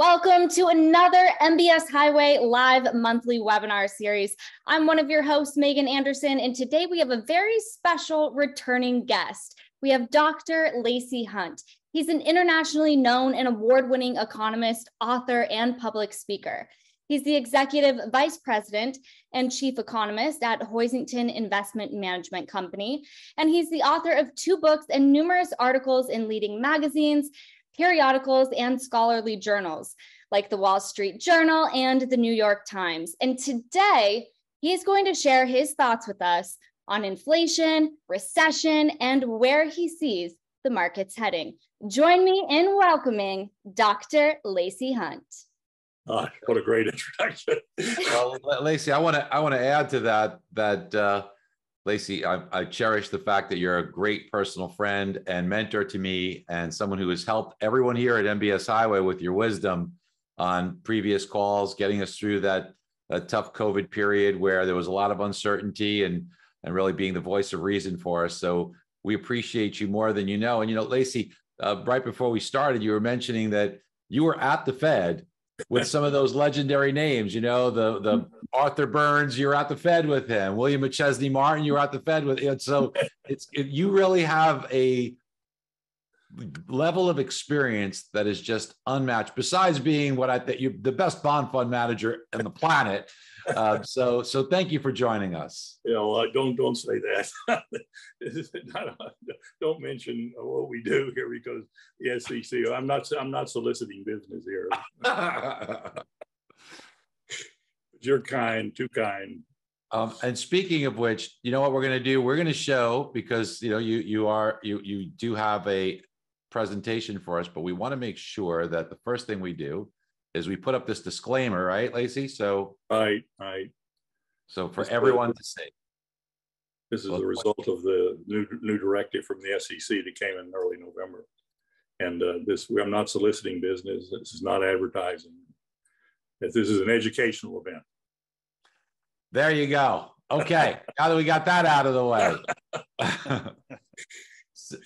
Welcome to another MBS Highway live monthly webinar series. I'm one of your hosts, Megan Anderson, and today we have a very special returning guest. We have Dr. Lacy Hunt. He's an internationally known and award winning economist, author, and public speaker. He's the executive vice president and chief economist at Hoisington Investment Management Company. And he's the author of two books and numerous articles in leading magazines periodicals, and scholarly journals like the Wall Street Journal and the New York Times. And today, he's going to share his thoughts with us on inflation, recession, and where he sees the markets heading. Join me in welcoming Dr. Lacy Hunt. Uh, what a great introduction. well, Lacy, I want to I want to add to that that uh, Lacy, I, I, cherish the fact that you're a great personal friend and mentor to me, and someone who has helped everyone here at MBS Highway with your wisdom on previous calls, getting us through that, tough COVID period where there was a lot of uncertainty and and really being the voice of reason for us. So we appreciate you more than you know. And you know, Lacy, uh, right before we started, you were mentioning that you were at the Fed with some of those legendary names. You know, the the mm-hmm. Arthur Burns, you're at the Fed with him. William McChesney Martin, you're at the Fed with him. So it's it, you really have a level of experience that is just unmatched. Besides being what I think you're the best bond fund manager on the planet. Uh, so so thank you for joining us. You know, uh, don't don't say that. don't mention what we do here because the SEC. I'm not I'm not soliciting business here. You're kind, too kind. Um, and speaking of which, you know what we're going to do? We're going to show because you know you you are you you do have a presentation for us, but we want to make sure that the first thing we do is we put up this disclaimer, right, Lacy? So right, right. So for That's everyone to see. This is well, the result of the new new directive from the SEC that came in early November. And uh, this, I'm not soliciting business. This is not advertising. If this is an educational event. There you go. Okay, now that we got that out of the way.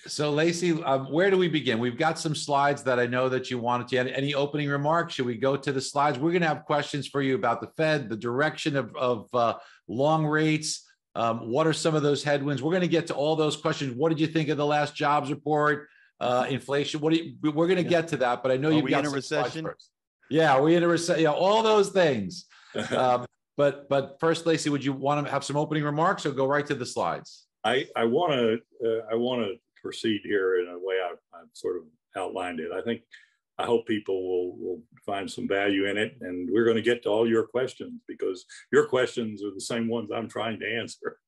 so, Lacy, um, where do we begin? We've got some slides that I know that you wanted to. add. Any opening remarks? Should we go to the slides? We're going to have questions for you about the Fed, the direction of, of uh, long rates. Um, what are some of those headwinds? We're going to get to all those questions. What did you think of the last jobs report? Uh, inflation. What do you, we're going to get to that, but I know you've got in a recession. Yeah, we in a recession. Yeah, all those things. um, but but first, Lacy, would you want to have some opening remarks or go right to the slides? I I want to uh, I want to proceed here in a way I, I've sort of outlined it. I think I hope people will, will find some value in it. And we're going to get to all your questions because your questions are the same ones I'm trying to answer.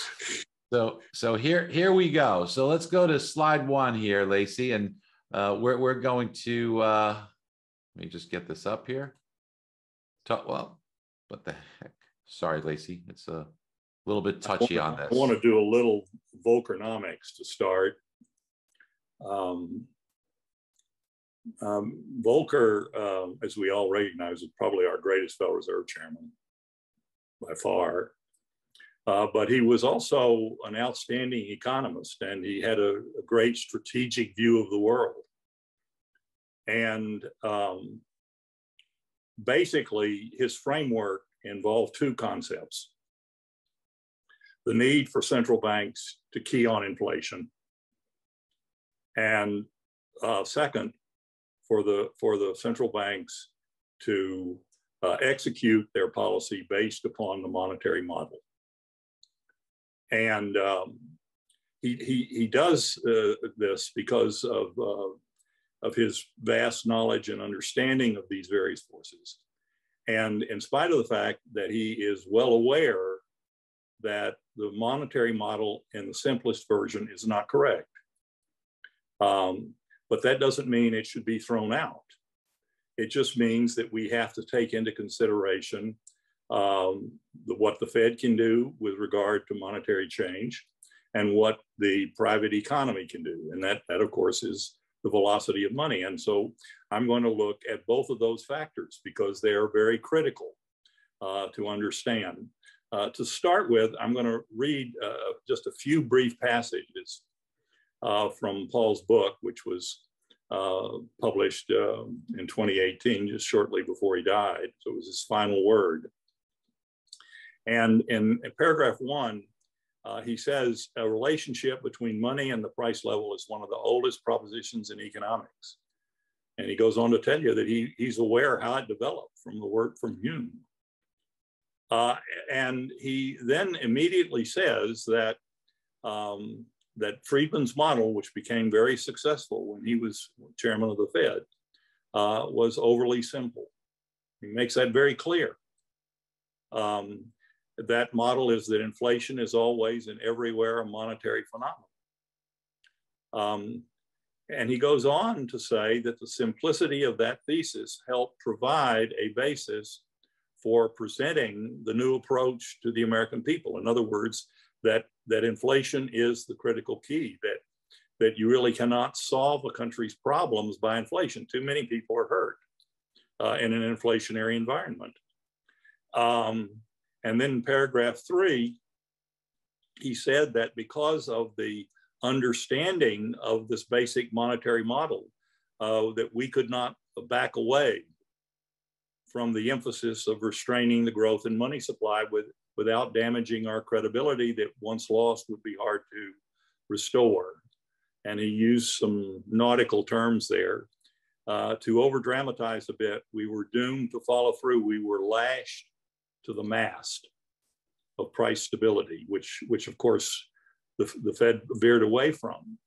so so here here we go. So let's go to slide one here, Lacy, and uh, we're we're going to uh, let me just get this up here. Talk, well, what the heck? Sorry, Lacy. It's a little bit touchy on this. I want to do a little Volckernomics to start. Um, um, Volcker, uh, as we all recognize, is probably our greatest Federal Reserve chairman by far. Uh, but he was also an outstanding economist and he had a, a great strategic view of the world. And um, basically, his framework involved two concepts the need for central banks to key on inflation. And uh, second, for the, for the central banks to uh, execute their policy based upon the monetary model. And um, he, he, he does uh, this because of uh, of his vast knowledge and understanding of these various forces. And in spite of the fact that he is well aware that the monetary model in the simplest version is not correct. Um, but that doesn't mean it should be thrown out. It just means that we have to take into consideration um, the, what the Fed can do with regard to monetary change and what the private economy can do. And that, that of course, is the velocity of money. And so I'm going to look at both of those factors because they are very critical uh, to understand. Uh, to start with, I'm going to read uh, just a few brief passages uh, from Paul's book, which was uh, published uh, in 2018, just shortly before he died. So it was his final word. And in, in paragraph one, uh, he says a relationship between money and the price level is one of the oldest propositions in economics. And he goes on to tell you that he, he's aware how it developed from the work from Hume. Uh, and he then immediately says that um, that Friedman's model, which became very successful when he was chairman of the Fed, uh, was overly simple. He makes that very clear. Um, that model is that inflation is always and everywhere a monetary phenomenon. Um, and he goes on to say that the simplicity of that thesis helped provide a basis for presenting the new approach to the American people. In other words, that, that inflation is the critical key, that, that you really cannot solve a country's problems by inflation. Too many people are hurt uh, in an inflationary environment. Um, and then in paragraph three, he said that because of the understanding of this basic monetary model, uh, that we could not back away from the emphasis of restraining the growth in money supply with, without damaging our credibility that once lost would be hard to restore. And he used some nautical terms there. Uh, to over dramatize a bit, we were doomed to follow through. We were lashed to the mast of price stability, which, which of course the, the Fed veered away from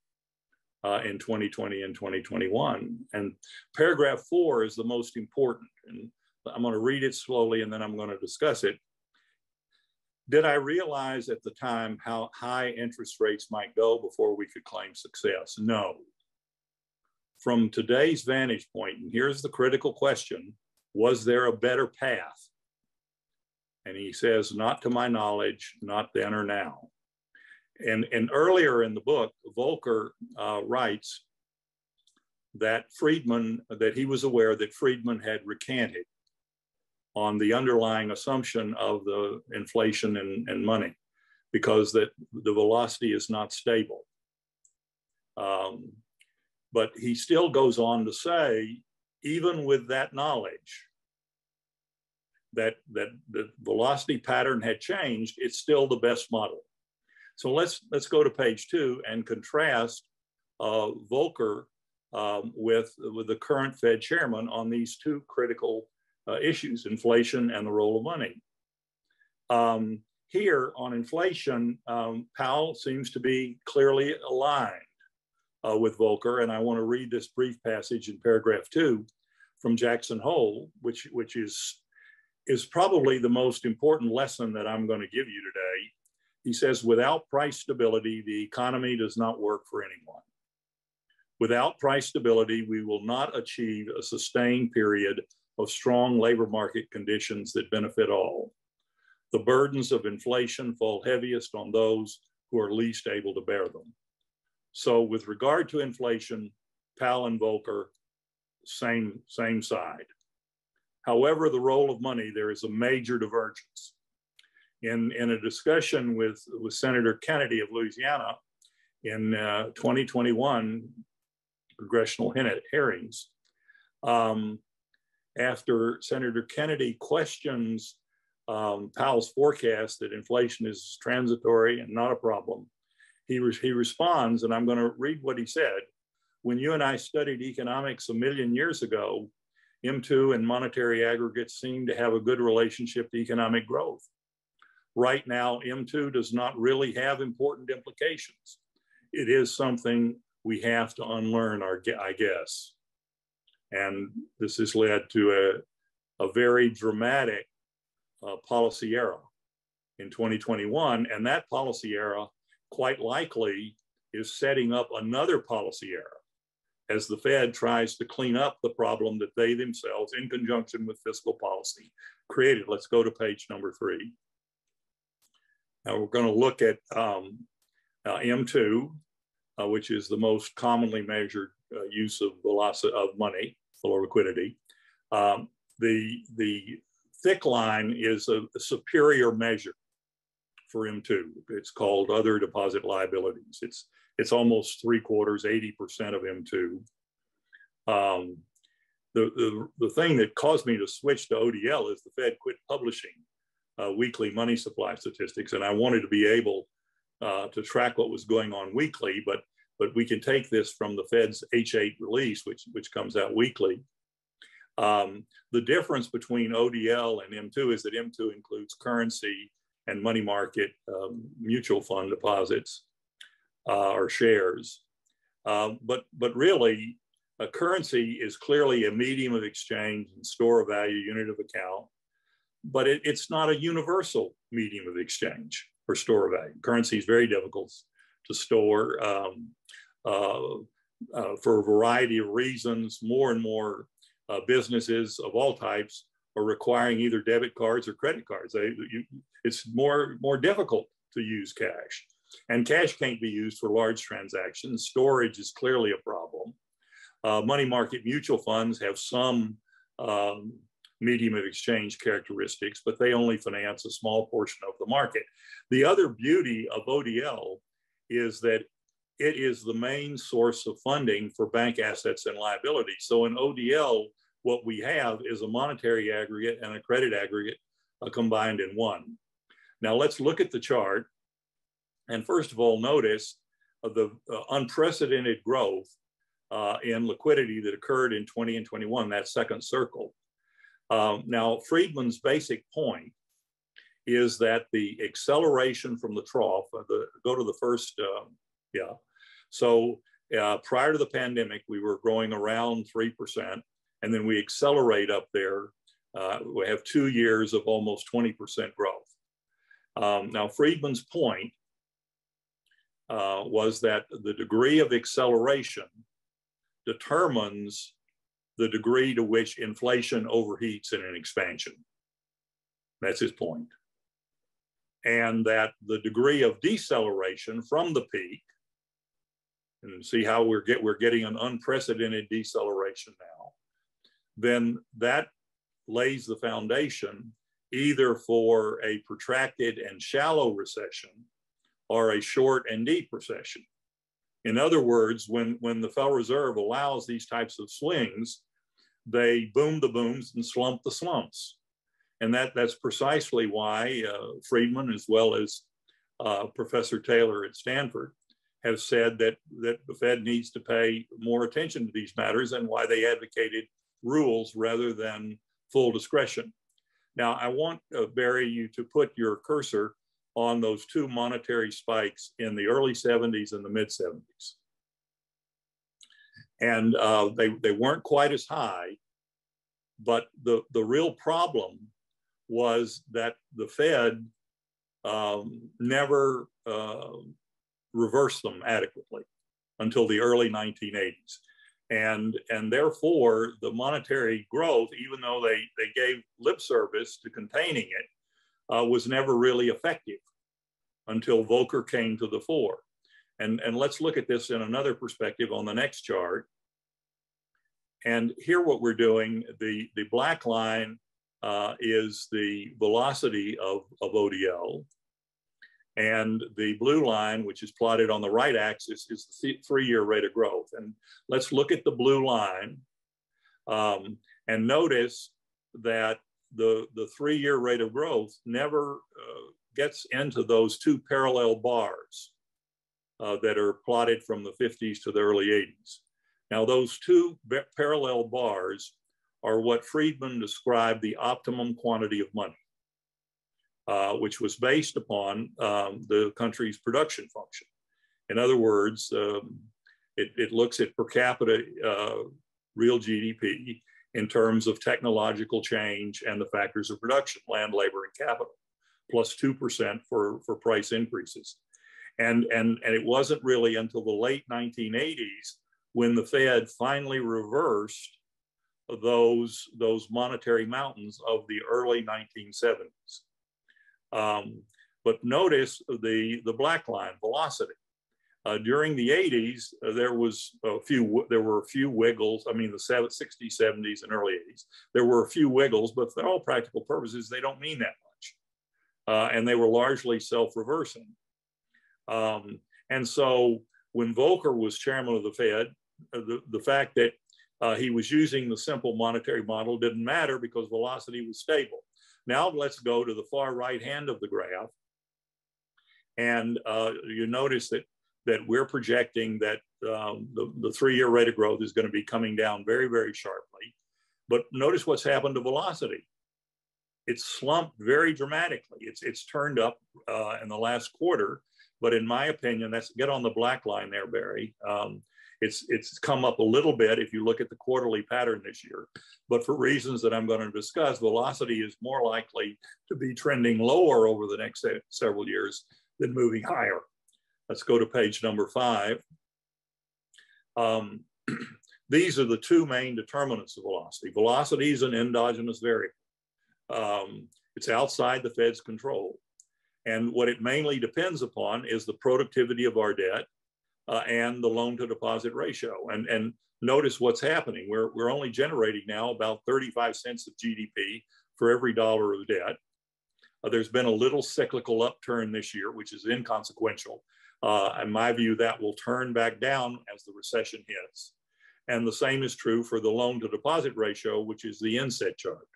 uh, in 2020 and 2021. And paragraph four is the most important. And I'm going to read it slowly and then I'm going to discuss it. Did I realize at the time how high interest rates might go before we could claim success? No. From today's vantage point, and here's the critical question was there a better path? And he says, not to my knowledge, not then or now. And, and earlier in the book, Volcker uh, writes that Friedman, that he was aware that Friedman had recanted on the underlying assumption of the inflation and, and money because that the velocity is not stable. Um, but he still goes on to say, even with that knowledge, that, that the velocity pattern had changed, it's still the best model. So let's, let's go to page two and contrast uh, Volcker um, with, with the current Fed chairman on these two critical uh, issues, inflation and the role of money. Um, here on inflation, um, Powell seems to be clearly aligned uh, with Volcker, and I want to read this brief passage in paragraph two from Jackson Hole, which, which is, is probably the most important lesson that I'm going to give you today. He says, without price stability, the economy does not work for anyone. Without price stability, we will not achieve a sustained period of strong labor market conditions that benefit all. The burdens of inflation fall heaviest on those who are least able to bear them. So with regard to inflation, Powell and Volcker, same, same side. However, the role of money, there is a major divergence. In, in a discussion with, with Senator Kennedy of Louisiana in uh, 2021 congressional hearings, um, after Senator Kennedy questions um, Powell's forecast that inflation is transitory and not a problem, he, re he responds, and I'm going to read what he said. When you and I studied economics a million years ago, M2 and monetary aggregates seem to have a good relationship to economic growth. Right now, M2 does not really have important implications. It is something we have to unlearn, our, I guess. And this has led to a, a very dramatic uh, policy era in 2021. And that policy era quite likely is setting up another policy era as the Fed tries to clean up the problem that they themselves, in conjunction with fiscal policy, created. Let's go to page number three. Now we're going to look at um, uh, M2, uh, which is the most commonly measured uh, use of of money or liquidity. Um, the, the thick line is a, a, superior measure for M2. It's called other deposit liabilities. It's, it's almost three quarters, 80% of M2. Um, the, the, the thing that caused me to switch to ODL is the Fed quit publishing uh, weekly money supply statistics. And I wanted to be able uh, to track what was going on weekly, but, but we can take this from the Fed's H8 release, which, which comes out weekly. Um, the difference between ODL and M2 is that M2 includes currency and money market um, mutual fund deposits uh, or shares. Um, but, but really, a currency is clearly a medium of exchange and store of value unit of account, but it, it's not a universal medium of exchange or store of value. Currency is very difficult to store um, uh, uh, for a variety of reasons. More and more uh, businesses of all types are requiring either debit cards or credit cards. They, you, it's more, more difficult to use cash. And cash can't be used for large transactions. Storage is clearly a problem. Uh, money market mutual funds have some um, medium of exchange characteristics, but they only finance a small portion of the market. The other beauty of ODL is that it is the main source of funding for bank assets and liabilities. So in ODL, what we have is a monetary aggregate and a credit aggregate uh, combined in one. Now let's look at the chart. And first of all, notice uh, the uh, unprecedented growth uh, in liquidity that occurred in 20 and 21, that second circle. Um, now, Friedman's basic point is that the acceleration from the trough, uh, the, go to the first, uh, yeah. So uh, prior to the pandemic, we were growing around 3%, and then we accelerate up there. Uh, we have two years of almost 20% growth. Um, now, Friedman's point uh, was that the degree of acceleration determines the degree to which inflation overheats in an expansion. That's his point. And that the degree of deceleration from the peak, and see how we're, get, we're getting an unprecedented deceleration now, then that lays the foundation either for a protracted and shallow recession or a short and deep recession. In other words, when, when the Federal Reserve allows these types of swings, they boom the booms and slump the slumps. And that, that's precisely why uh, Friedman, as well as uh, Professor Taylor at Stanford, have said that, that the Fed needs to pay more attention to these matters and why they advocated rules rather than full discretion. Now, I want, uh, Barry, you to put your cursor on those two monetary spikes in the early 70s and the mid 70s. And uh, they, they weren't quite as high, but the, the real problem was that the Fed um, never uh, reversed them adequately until the early 1980s. And, and therefore, the monetary growth, even though they, they gave lip service to containing it, uh, was never really effective until Volcker came to the fore. And, and let's look at this in another perspective on the next chart. And here what we're doing, the, the black line uh, is the velocity of, of ODL. And the blue line, which is plotted on the right axis, is the three-year rate of growth. And let's look at the blue line um, and notice that the, the three-year rate of growth never uh, gets into those two parallel bars uh, that are plotted from the 50s to the early 80s. Now, those two parallel bars are what Friedman described the optimum quantity of money, uh, which was based upon um, the country's production function. In other words, um, it, it, looks at per capita uh, real GDP in terms of technological change and the factors of production, land, labor, and capital, plus 2% for, for price increases. And, and, and it wasn't really until the late 1980s when the Fed finally reversed those, those monetary mountains of the early 1970s. Um, but notice the, the black line, velocity. Uh, during the 80s, uh, there was a few. There were a few wiggles. I mean, the 60s, 70s, and early 80s. There were a few wiggles, but for all practical purposes, they don't mean that much, uh, and they were largely self-reversing. Um, and so, when Volcker was chairman of the Fed, uh, the the fact that uh, he was using the simple monetary model, didn't matter because velocity was stable. Now let's go to the far right hand of the graph. And uh, you notice that, that we're projecting that um, the, the three-year rate of growth is going to be coming down very, very sharply. But notice what's happened to velocity. It's slumped very dramatically. It's, it's turned up uh, in the last quarter. But in my opinion, that's get on the black line there, Barry. Um, it's, it's come up a little bit if you look at the quarterly pattern this year. But for reasons that I'm going to discuss, velocity is more likely to be trending lower over the next several years than moving higher. Let's go to page number five. Um, these are the two main determinants of velocity. Velocity is an endogenous variable. Um, it's outside the Fed's control. And what it mainly depends upon is the productivity of our debt uh, and the loan to deposit ratio. And, and notice what's happening. We're, we're only generating now about 35 cents of GDP for every dollar of debt. Uh, there's been a little cyclical upturn this year, which is inconsequential. Uh, in my view, that will turn back down as the recession hits. And the same is true for the loan to deposit ratio, which is the inset chart.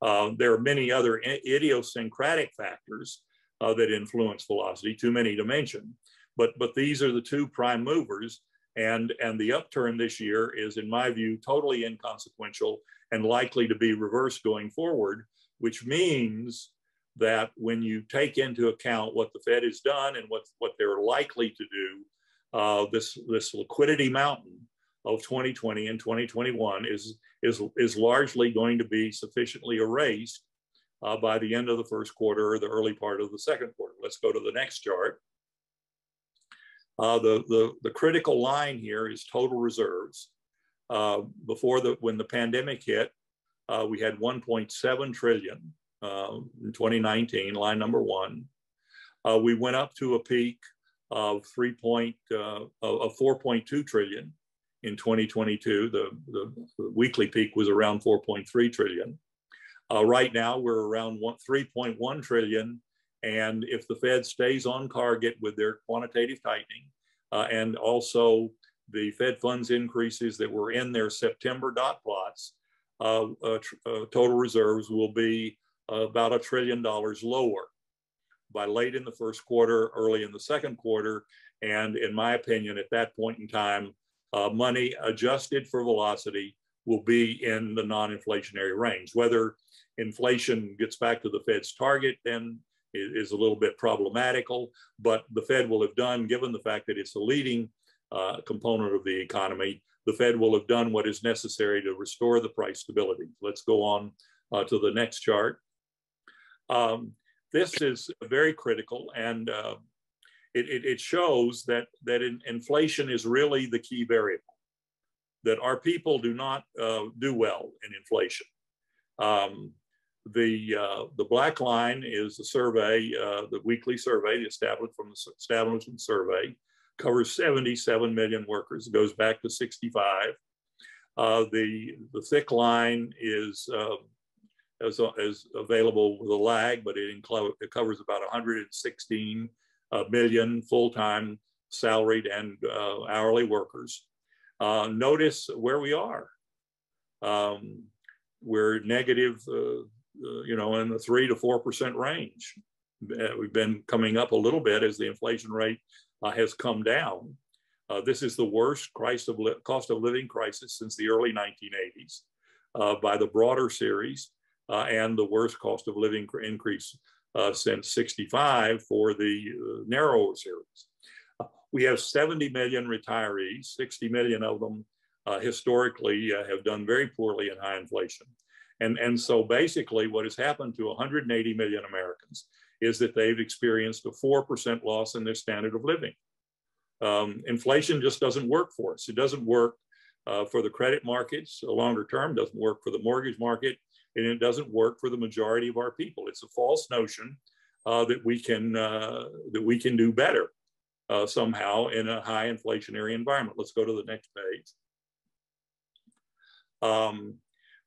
Uh, there are many other idiosyncratic factors uh, that influence velocity, too many to mention. But, but these are the two prime movers. And, and the upturn this year is, in my view, totally inconsequential and likely to be reversed going forward, which means that when you take into account what the Fed has done and what, what they're likely to do, uh, this, this liquidity mountain of 2020 and 2021 is, is, is largely going to be sufficiently erased uh, by the end of the first quarter or the early part of the second quarter. Let's go to the next chart. Uh, the, the, the critical line here is total reserves. Uh, before the, when the pandemic hit, uh, we had 1.7 trillion uh, in 2019, line number one. Uh, we went up to a peak of 3 point, uh, of 4.2 trillion in 2022. The, the, the, weekly peak was around 4.3 trillion. right now, we're around 3.1 trillion and if the Fed stays on target with their quantitative tightening uh, and also the Fed funds increases that were in their September dot plots, uh, uh, uh total reserves will be about a trillion dollars lower by late in the first quarter, early in the second quarter. And in my opinion, at that point in time, uh, money adjusted for velocity will be in the non-inflationary range. Whether inflation gets back to the Fed's target, then is, a little bit problematical, but the Fed will have done, given the fact that it's a leading uh, component of the economy, the Fed will have done what is necessary to restore the price stability. Let's go on uh, to the next chart. Um, this is very critical and uh, it, it, it, shows that, that in, inflation is really the key variable, that our people do not uh, do well in inflation. Um, the, uh, the black line is the survey, uh, the weekly survey established from the establishment survey, covers 77 million workers, it goes back to 65. Uh, the, the thick line is uh, as, as available with a lag, but it, it covers about 116 uh, million full-time salaried and uh, hourly workers. notice where we are. Um, we're negative uh, you know, in the three to four percent range. Uh, we've been coming up a little bit as the inflation rate uh, has come down. Uh, this is the worst of cost of living crisis since the early 1980s uh, by the broader series, uh, and the worst cost of living increase since 65 for the narrower series. we have 70 million retirees, 60 million of them historically have done very poorly in high inflation. And, and so basically what has happened to 180 million Americans is that they've experienced a 4% loss in their standard of living. Um, inflation just doesn't work for us. It doesn't work uh, for the credit markets, a longer term, doesn't work for the mortgage market, and it doesn't work for the majority of our people. It's a false notion uh, that we can uh, that we can do better uh, somehow in a high inflationary environment. Let's go to the next page. Um,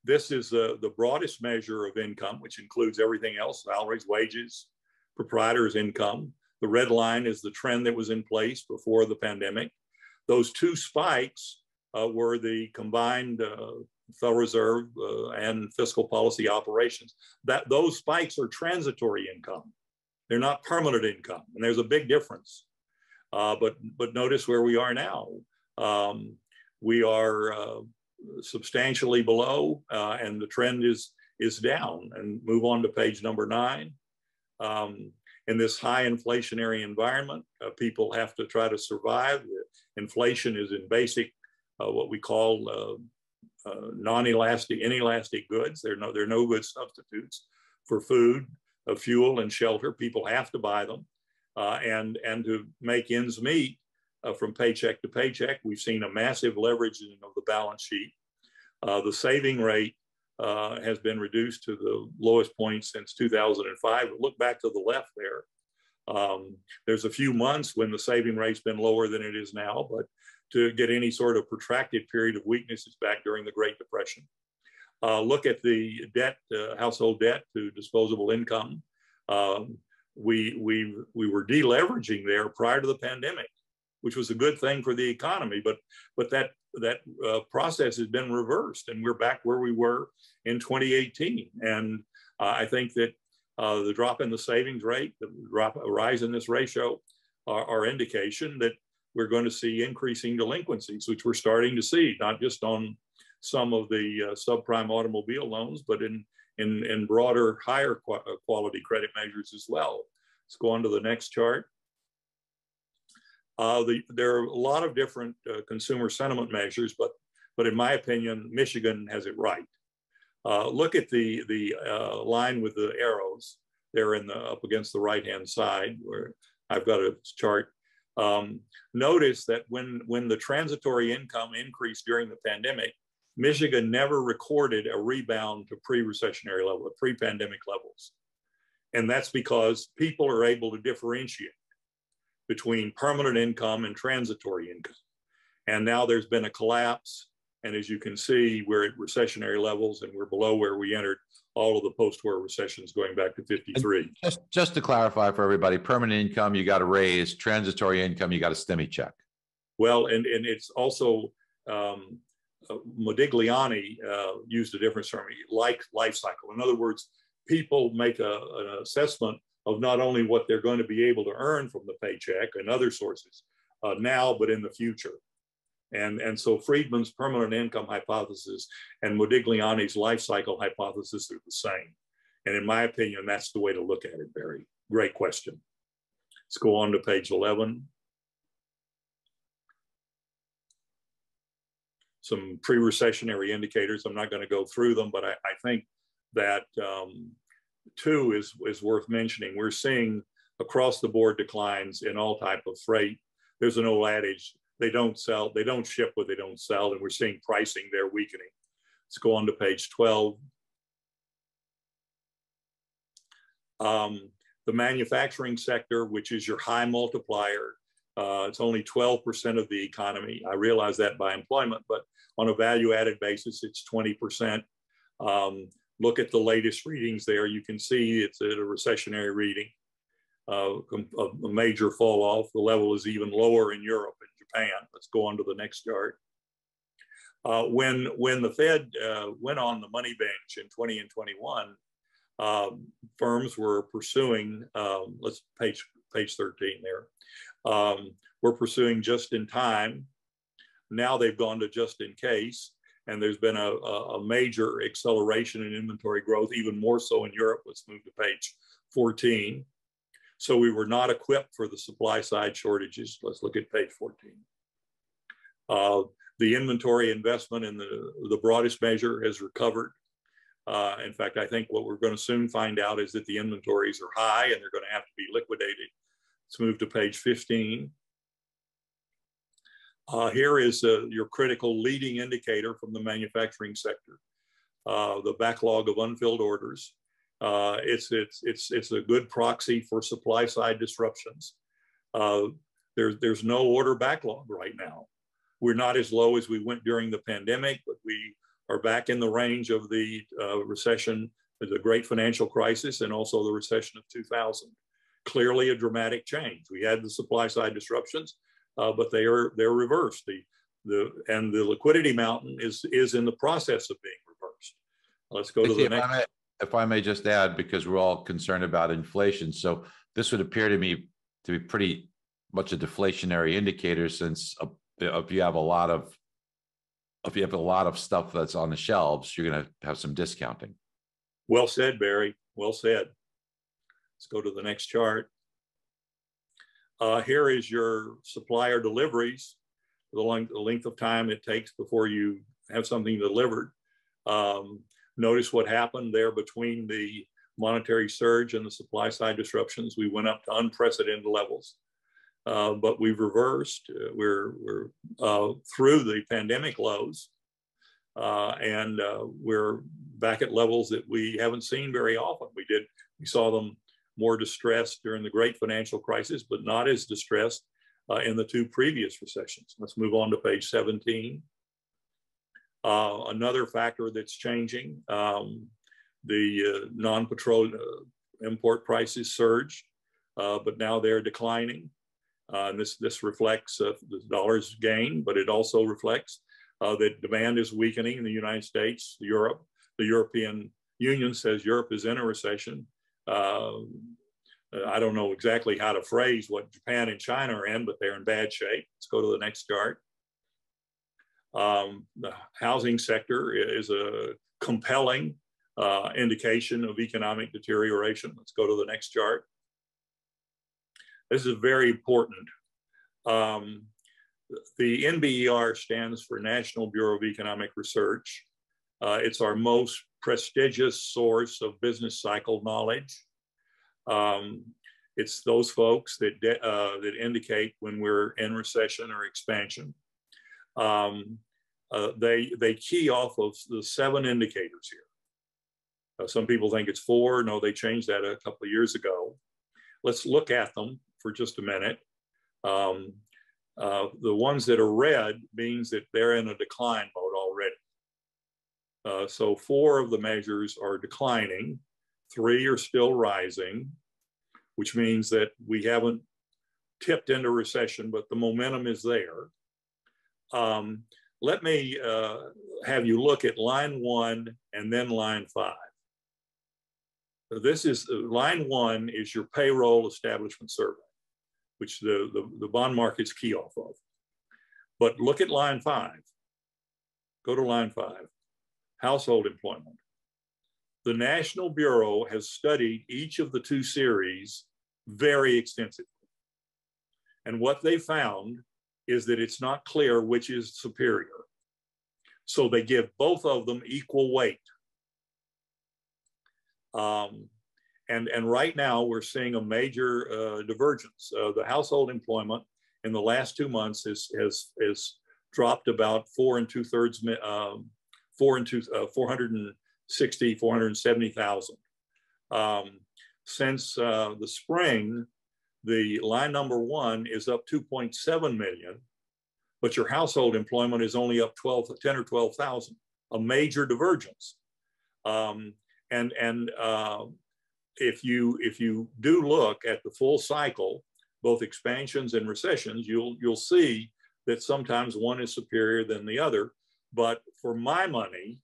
this is the, the broadest measure of income, which includes everything else, salaries, wages, proprietor's income. The red line is the trend that was in place before the pandemic. Those two spikes uh, were the combined uh, Federal Reserve uh, and fiscal policy operations. That those spikes are transitory income; they're not permanent income, and there's a big difference. Uh, but but notice where we are now. Um, we are uh, substantially below, uh, and the trend is is down. And move on to page number nine. Um, in this high inflationary environment, uh, people have to try to survive. Inflation is in basic, uh, what we call uh, uh, non-elastic, inelastic goods. There are no, there are no good substitutes for food, fuel, and shelter. People have to buy them, and and to make ends meet from paycheck to paycheck. We've seen a massive leveraging of the balance sheet. The saving rate uh, has been reduced to the lowest point since 2005. Look back to the left there. Um, there's a few months when the saving rate's been lower than it is now, but to get any sort of protracted period of weakness is back during the Great Depression. Uh, look at the debt, uh, household debt to disposable income. Um, we, we, we were deleveraging there prior to the pandemic, which was a good thing for the economy, but, but that that uh, process has been reversed and we're back where we were in 2018. And uh, I think that uh, the drop in the savings rate, the drop, rise in this ratio are, are, indication that we're going to see increasing delinquencies, which we're starting to see, not just on some of the uh, subprime automobile loans, but in, in, in broader, higher qu quality credit measures as well. Let's go on to the next chart. Uh, the, there are a lot of different uh, consumer sentiment measures, but, but in my opinion, Michigan has it right. Uh, look at the, the uh, line with the arrows there in the, up against the right-hand side where I've got a chart. Um, notice that when, when the transitory income increased during the pandemic, Michigan never recorded a rebound to pre-recessionary level, pre-pandemic levels. And that's because people are able to differentiate between permanent income and transitory income. And now there's been a collapse. And as you can see, we're at recessionary levels and we're below where we entered all of the post-war recessions going back to 53. just, just to clarify for everybody, permanent income, you got to raise, transitory income, you got a STEMI check. Well, and, and it's also, um, uh, Modigliani uh, used a different term, like life cycle. In other words, people make a, an assessment of not only what they're going to be able to earn from the paycheck and other sources uh, now, but in the future. And, and so Friedman's permanent income hypothesis and Modigliani's life cycle hypothesis are the same. And in my opinion, that's the way to look at it, Barry. Great question. Let's go on to page 11. Some pre-recessionary indicators. I'm not going to go through them, but I, I think that um, two is, is worth mentioning. We're seeing across the board declines in all type of freight. There's an old adage, they don't sell, they don't ship what they don't sell, and we're seeing pricing there weakening. Let's go on to page 12. Um, the manufacturing sector, which is your high multiplier, uh, it's only 12% of the economy. I realize that by employment, but on a value added basis, it's 20%. Um, look at the latest readings there. You can see it's at a recessionary reading, uh, a, major fall off. The level is even lower in Europe and Japan. Let's go on to the next chart. Uh, when, when the Fed uh, went on the money bench in 20 and 21, um, firms were pursuing, um, let's page, page 13 there, um, we're pursuing just in time. Now they've gone to just in case and there's been a, a, major acceleration in inventory growth, even more so in Europe. Let's move to page 14. So we were not equipped for the supply side shortages. Let's look at page 14. Uh, the inventory investment in the, the broadest measure has recovered. Uh, in fact, I think what we're going to soon find out is that the inventories are high and they're going to have to be liquidated. Let's move to page 15. Uh, here is uh, your critical leading indicator from the manufacturing sector, uh, the backlog of unfilled orders. Uh, it's, it's, it's, it's a good proxy for supply side disruptions. Uh, there's, there's no order backlog right now. We're not as low as we went during the pandemic, but we are back in the range of the uh, recession, the great financial crisis, and also the recession of 2000. Clearly a dramatic change. We had the supply side disruptions uh, but they are they're reversed. The the and the liquidity mountain is is in the process of being reversed. Let's go to the if next. I, may, if I may just add, because we're all concerned about inflation, so this would appear to me to be pretty much a deflationary indicator since uh, if you have a lot of if you have a lot of stuff that's on the shelves, you're going to have some discounting. Well said, Barry. Well said. Let's go to the next chart. Uh, here is your supplier deliveries, the length, the length, of time it takes before you have something delivered. Um, notice what happened there between the monetary surge and the supply side disruptions. We went up to unprecedented levels, uh, but we've reversed. Uh, we're we're uh, through the pandemic lows, uh, and uh, we're back at levels that we haven't seen very often. We did we saw them more distressed during the great financial crisis, but not as distressed uh, in the two previous recessions. Let's move on to page 17. Uh, another factor that's changing, um, the uh, non-petroleum uh, import prices surged, uh, but now they're declining. Uh, and this, this reflects the dollar's gain, but it also reflects that demand is weakening in the United States, Europe. The European Union says Europe is in a recession. Uh, I don't know exactly how to phrase what Japan and China are in, but they're in bad shape. Let's go to the next chart. Um, the housing sector is a compelling uh, indication of economic deterioration. Let's go to the next chart. This is very important. Um, the NBER stands for National Bureau of Economic Research. Uh, it's our most prestigious source of business cycle knowledge. Um, it's those folks that, uh, that indicate when we're in recession or expansion. Um, uh, they, they key off of the seven indicators here. Uh, some people think it's four. No, they changed that a couple of years ago. Let's look at them for just a minute. Um, uh, the ones that are red means that they're in a decline mode. Uh, so four of the measures are declining, three are still rising, which means that we haven't tipped into recession, but the momentum is there. Um, let me uh, have you look at line one and then line five. This is uh, line one is your payroll establishment survey, which the, the, the bond markets key off of. But look at line five. Go to line five household employment. The National Bureau has studied each of the two series very extensively. And what they found is that it's not clear which is superior. So they give both of them equal weight. Um, and, and right now we're seeing a major uh, divergence. Uh, the household employment in the last two months has, has, dropped about four and two thirds um, four and two, uh, 460, 470,000. Um, since uh, the spring, the line number one is up 2.7 million, but your household employment is only up 12, 10 or 12,000, a major divergence. Um, and and uh, if you if you do look at the full cycle, both expansions and recessions, you'll you'll see that sometimes one is superior than the other. But for my money,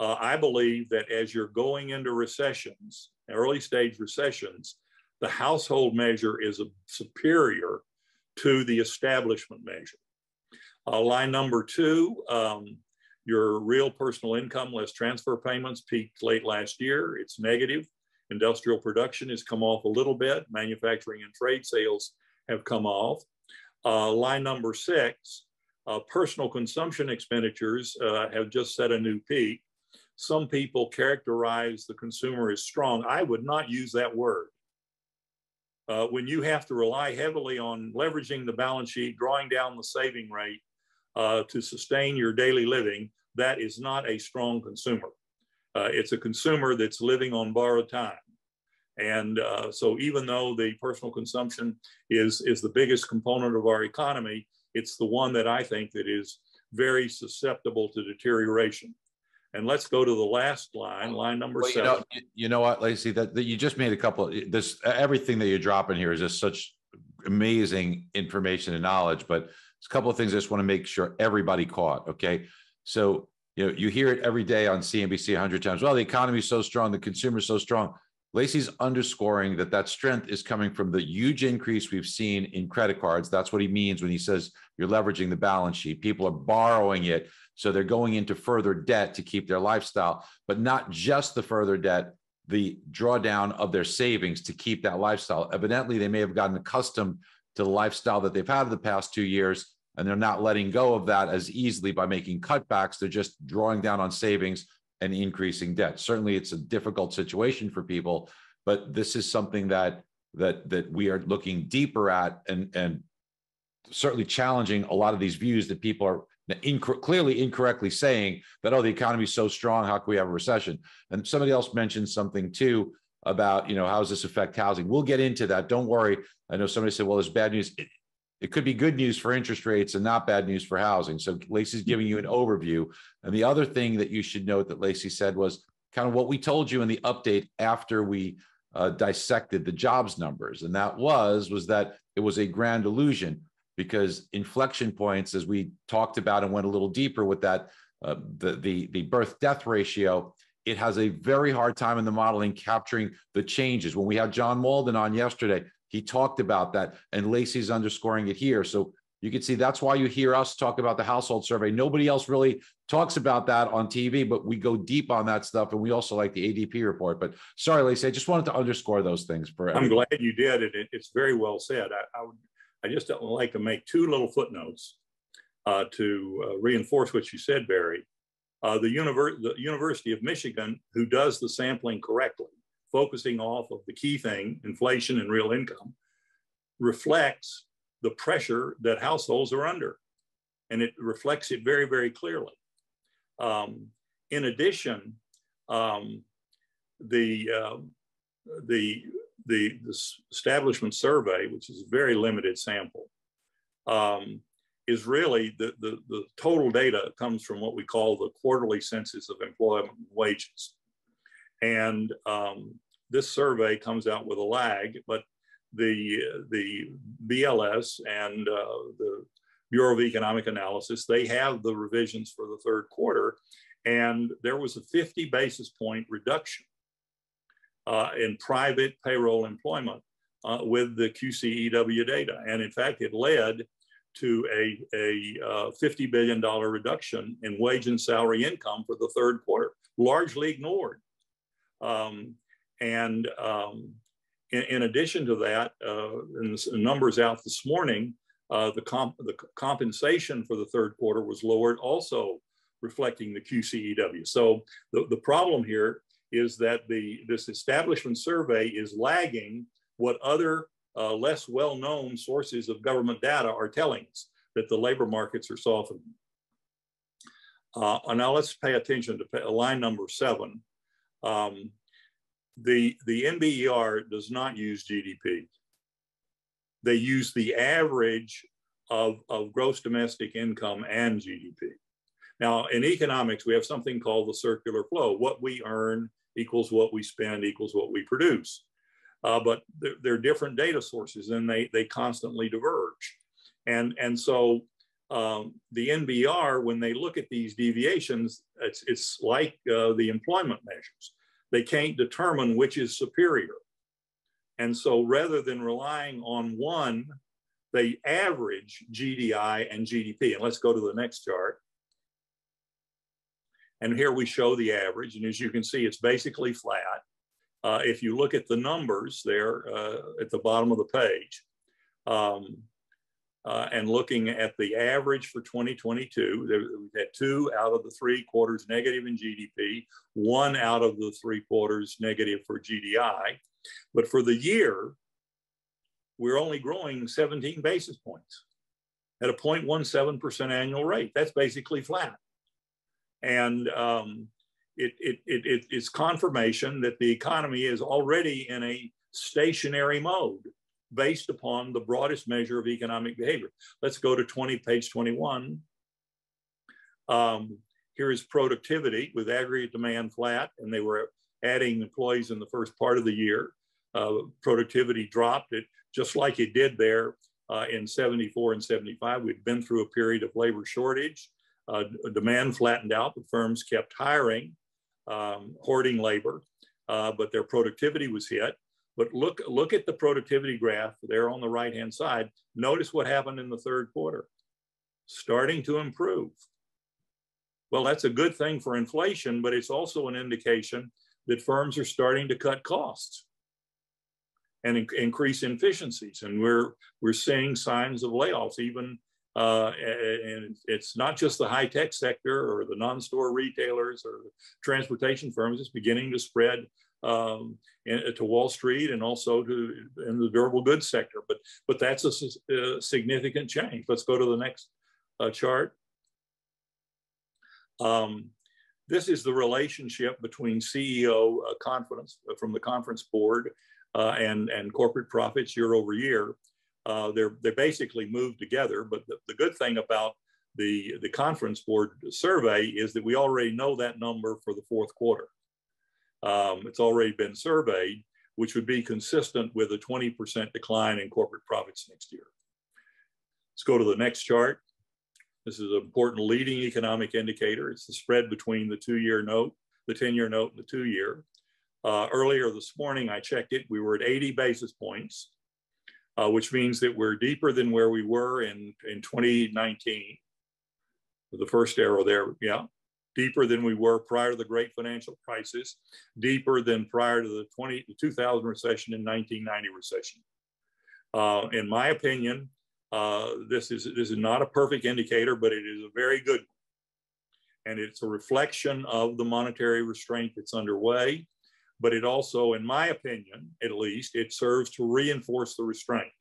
uh, I believe that as you're going into recessions, early stage recessions, the household measure is superior to the establishment measure. Uh, line number two, um, your real personal income less transfer payments peaked late last year. It's negative. Industrial production has come off a little bit. Manufacturing and trade sales have come off. Uh, line number six, uh, personal consumption expenditures uh, have just set a new peak. Some people characterize the consumer as strong. I would not use that word. Uh, when you have to rely heavily on leveraging the balance sheet, drawing down the saving rate uh, to sustain your daily living, that is not a strong consumer. Uh, it's a consumer that's living on borrowed time. And uh, so even though the personal consumption is, is the biggest component of our economy, it's the one that I think that is very susceptible to deterioration. And let's go to the last line, line number well, seven. You know, you know what, Lacy, that, that you just made a couple of this, everything that you're dropping here is just such amazing information and knowledge. But a couple of things I just want to make sure everybody caught. Okay. So, you know, you hear it every day on CNBC a 100 times. Well, the economy is so strong, the consumer is so strong. Lacy's underscoring that that strength is coming from the huge increase we've seen in credit cards. That's what he means when he says you're leveraging the balance sheet. People are borrowing it. So they're going into further debt to keep their lifestyle, but not just the further debt, the drawdown of their savings to keep that lifestyle. Evidently, they may have gotten accustomed to the lifestyle that they've had the past two years, and they're not letting go of that as easily by making cutbacks. They're just drawing down on savings and increasing debt. Certainly, it's a difficult situation for people, but this is something that that that we are looking deeper at and and certainly challenging a lot of these views that people are inc- clearly incorrectly saying that oh the economy is so strong how can we have a recession? And somebody else mentioned something too about you know how does this affect housing? We'll get into that. Don't worry. I know somebody said well there's bad news. it, it could be good news for interest rates and not bad news for housing. So Lacy's giving you an overview. And the other thing that you should note that Lacy said was kind of what we told you in the update after we uh, dissected the jobs numbers. And that was, was that it was a grand illusion because inflection points, as we talked about and went a little deeper with that, uh, the, the, the birth death ratio, it has a very hard time in the modeling capturing the changes. When we had John Walden on yesterday, he talked about that, and Lacy's underscoring it here. So you can see that's why you hear us talk about the household survey. Nobody else really talks about that on TV, but we go deep on that stuff, and we also like the ADP report. But sorry, Lacy, I just wanted to underscore those things. For I'm glad you did it. It's very well said. I, I, would, I just would like to make two little footnotes uh, to uh, reinforce what you said, Barry. Uh, the, univer- the University of Michigan, who does the sampling correctly, focusing off of the key thing, inflation and real income, reflects the pressure that households are under. And it reflects it very, very clearly. Um, in addition, um, the, uh, the, the, the, establishment survey, which is a very limited sample, um, is really the, the, the total data comes from what we call the quarterly census of employment wages. And um, this survey comes out with a lag, but the, the BLS and uh, the Bureau of Economic Analysis, they have the revisions for the third quarter. And there was a 50 basis point reduction uh, in private payroll employment uh, with the QCEW data. And in fact, it led to a, a uh, $50 billion reduction in wage and salary income for the third quarter, largely ignored. Um, and um, in, in, addition to that, uh, and the numbers out this morning, uh, the, comp the compensation for the third quarter was lowered, also reflecting the QCEW. So the, the problem here is that the, this establishment survey is lagging what other uh, less well-known sources of government data are telling us that the labor markets are softening. Uh, now let's pay attention to line number seven. Um, the, the NBER does not use GDP. They use the average of, of gross domestic income and GDP. Now, in economics, we have something called the circular flow. What we earn equals what we spend equals what we produce. Uh, but they're, they're, different data sources and they, they constantly diverge. And, and so um, the NBER, when they look at these deviations, it's, it's like uh, the employment measures. They can't determine which is superior. And so rather than relying on one, they average GDI and GDP. And let's go to the next chart. And here we show the average. And as you can see, it's basically flat. Uh, if you look at the numbers there uh, at the bottom of the page, um, uh, and looking at the average for 2022, there, we had two out of the three quarters negative in GDP, one out of the three quarters negative for GDI. But for the year, we're only growing 17 basis points at a 0.17% annual rate. That's basically flat. And um, it, it, it, it, it's confirmation that the economy is already in a stationary mode based upon the broadest measure of economic behavior. Let's go to 20, page 21. Um, here is productivity with aggregate demand flat, and they were adding employees in the first part of the year. Uh, productivity dropped it just like it did there uh, in 74 and 75. We'd been through a period of labor shortage. Uh, demand flattened out, but firms kept hiring, um, hoarding labor, uh, but their productivity was hit. But look, look at the productivity graph there on the right-hand side. Notice what happened in the third quarter. Starting to improve. Well, that's a good thing for inflation, but it's also an indication that firms are starting to cut costs and in, increase efficiencies. And we're we're seeing signs of layoffs, even uh, and it's not just the high tech sector or the non-store retailers or transportation firms. It's beginning to spread um, in, to Wall Street and also to in the durable goods sector. But but that's a, a significant change. Let's go to the next uh, chart. Um, this is the relationship between CEO uh, confidence uh, from the conference board uh, and, and corporate profits year over year. Uh, they're, they basically move together, but the, the good thing about the, the conference board survey is that we already know that number for the fourth quarter. Um, it's already been surveyed, which would be consistent with a 20% decline in corporate profits next year. Let's go to the next chart. This is an important leading economic indicator. It's the spread between the two-year note, the 10-year note, and the two-year. Uh, earlier this morning, I checked it. We were at 80 basis points, uh, which means that we're deeper than where we were in, in 2019. The first arrow there, yeah. Deeper than we were prior to the great financial crisis, deeper than prior to the 20, the 2000 recession and 1990 recession. Uh, in my opinion, uh, this is this is not a perfect indicator, but it is a very good one. And it's a reflection of the monetary restraint that's underway. But it also, in my opinion, at least, it serves to reinforce the restraint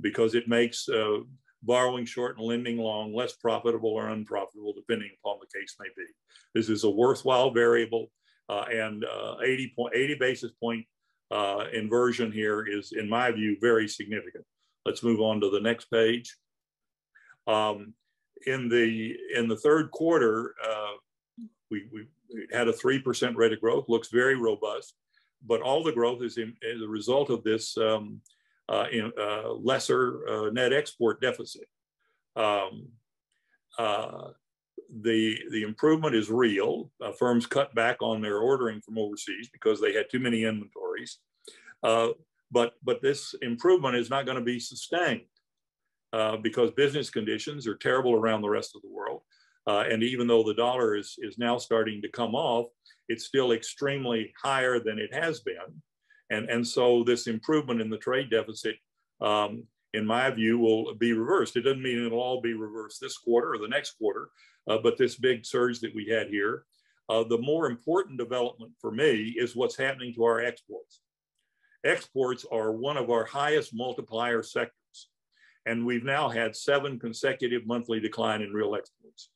because it makes uh, borrowing short and lending long less profitable or unprofitable, depending upon the case may be. This is a worthwhile variable, uh, and uh, 80, point, 80 basis point uh, inversion here is, in my view, very significant. Let's move on to the next page. Um, in the in the third quarter, uh, we, we had a three percent rate of growth. Looks very robust, but all the growth is, in, as a result of this um, uh, in, uh, lesser uh, net export deficit. Um, uh, the the improvement is real. Uh, firms cut back on their ordering from overseas because they had too many inventories. Uh, but, but this improvement is not going to be sustained because business conditions are terrible around the rest of the world. And even though the dollar is, is now starting to come off, it's still extremely higher than it has been. And, and so this improvement in the trade deficit, um, in my view, will be reversed. It doesn't mean it'll all be reversed this quarter or the next quarter, uh, but this big surge that we had here. Uh, the more important development for me is what's happening to our exports. Exports are one of our highest multiplier sectors. And we've now had seven consecutive monthly decline in real exports.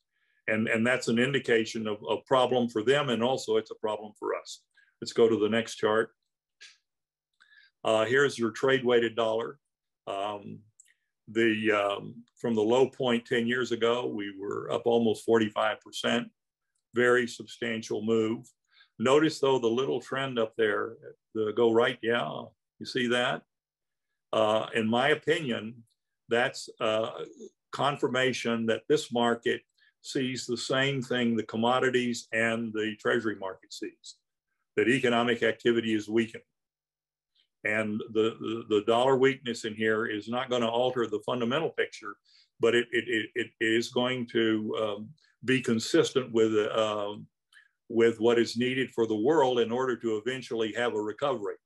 And, and that's an indication of a problem for them. And also it's a problem for us. Let's go to the next chart. Uh, here's your trade weighted dollar. Um, the um, from the low point 10 years ago, we were up almost 45%, very substantial move. Notice though the little trend up there, the go right, yeah, you see that? Uh, in my opinion, that's confirmation that this market sees the same thing the commodities and the treasury market sees, that economic activity is weakening. And the, the, the dollar weakness in here is not going to alter the fundamental picture, but it, it, it, it is going to um, be consistent with um, with what is needed for the world in order to eventually have a recovery.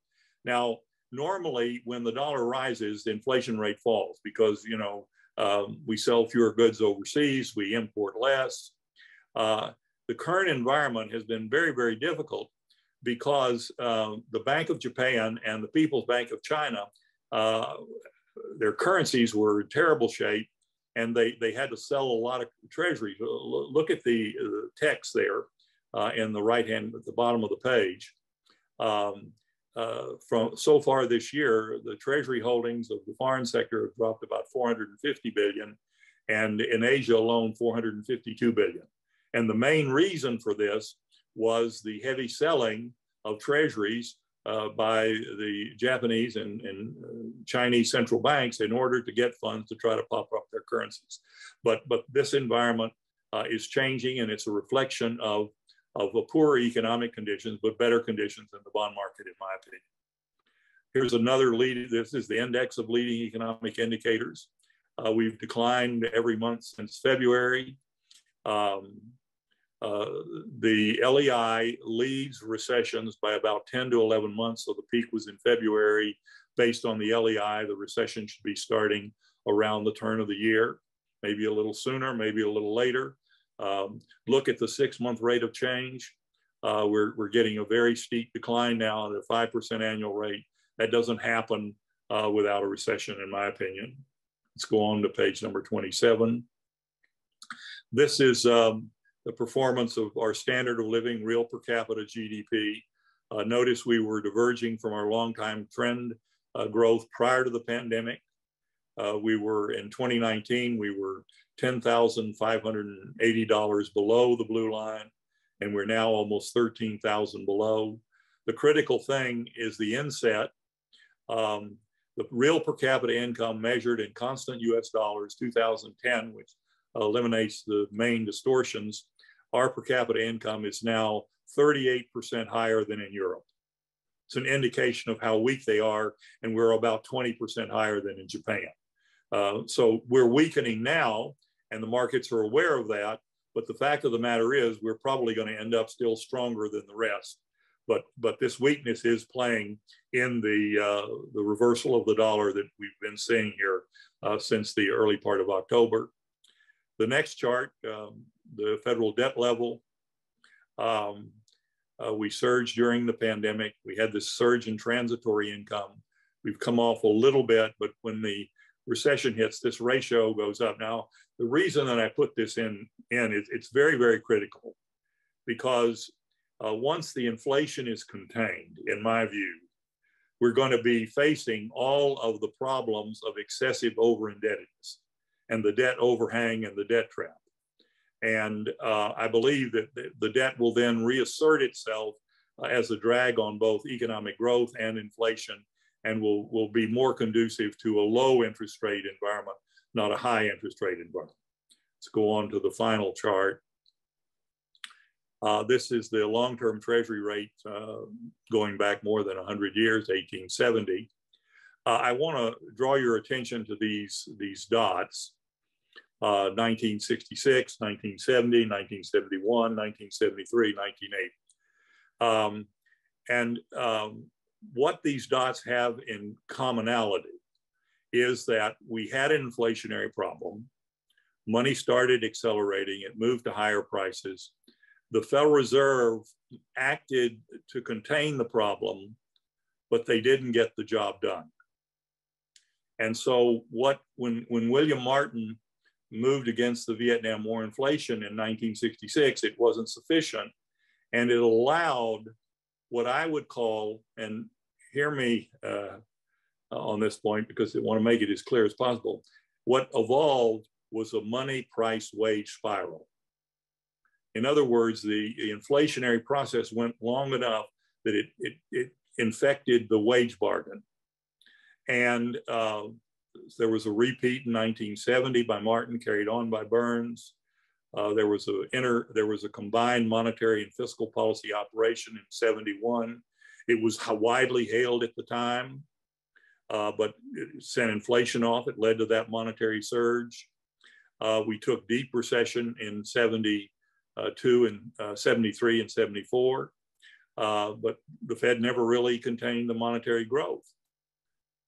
Now, normally when the dollar rises, the inflation rate falls because, you know, um, we sell fewer goods overseas, we import less. Uh, the current environment has been very, very difficult because um, the Bank of Japan and the People's Bank of China, uh, their currencies were in terrible shape and they, they had to sell a lot of treasuries. Look at the uh, text there uh, in the right hand at the bottom of the page. Um, uh, from so far this year, the treasury holdings of the foreign sector have dropped about 450 billion, and in Asia alone, 452 billion. And the main reason for this was the heavy selling of treasuries uh, by the Japanese and, and uh, Chinese central banks in order to get funds to try to pop up their currencies. But, but this environment uh, is changing and it's a reflection of, of a poor economic conditions, but better conditions in the bond market, in my opinion. Here's another lead, this is the index of leading economic indicators. Uh, we've declined every month since February. Um, uh, the LEI leads recessions by about 10 to 11 months. So the peak was in February. Based on the LEI, the recession should be starting around the turn of the year, maybe a little sooner, maybe a little later. Um, look at the six month rate of change. Uh, we're, we're getting a very steep decline now at a 5% annual rate. That doesn't happen uh, without a recession, in my opinion. Let's go on to page number 27. This is um, the performance of our standard of living, real per capita GDP. Uh, notice we were diverging from our long-time trend uh, growth prior to the pandemic. Uh, we were in 2019, we were $10,580 below the blue line, and we're now almost 13,000 below. The critical thing is the inset. Um, the real per capita income measured in constant US dollars, 2010, which eliminates the main distortions, our per capita income is now 38% higher than in Europe. It's an indication of how weak they are, and we're about 20% higher than in Japan. Uh, so we're weakening now, and the markets are aware of that. But the fact of the matter is, we're probably going to end up still stronger than the rest. But but this weakness is playing in the uh, the reversal of the dollar that we've been seeing here uh, since the early part of October. The next chart um, the federal debt level. Um, uh, we surged during the pandemic. We had this surge in transitory income. We've come off a little bit, but when the recession hits, this ratio goes up. Now, the reason that I put this in, in is it's very, very critical because uh, once the inflation is contained, in my view, we're going to be facing all of the problems of excessive over indebtedness and the debt overhang and the debt trap. And uh, I believe that the debt will then reassert itself uh, as a drag on both economic growth and inflation and will, will be more conducive to a low interest rate environment, not a high interest rate environment. Let's go on to the final chart. Uh, this is the long-term treasury rate uh, going back more than 100 years, 1870. Uh, I want to draw your attention to these, these dots. 1966, 1970, 1971, 1973, 1980. Um, and um, what these dots have in commonality is that we had an inflationary problem. Money started accelerating, it moved to higher prices. The Federal Reserve acted to contain the problem, but they didn't get the job done. And so what when when William Martin moved against the Vietnam War inflation in 1966, it wasn't sufficient. And it allowed what I would call, and hear me uh, on this point because I want to make it as clear as possible, what evolved was a money price wage spiral. In other words, the, the inflationary process went long enough that it, it, it infected the wage bargain. And uh, there was a repeat in 1970 by Martin, carried on by Burns. Uh, there was a inter, there was a combined monetary and fiscal policy operation in 71. It was widely hailed at the time, uh, but it sent inflation off. It led to that monetary surge. Uh, we took deep recession in 72 and uh, 73 and 74, uh, but the Fed never really contained the monetary growth.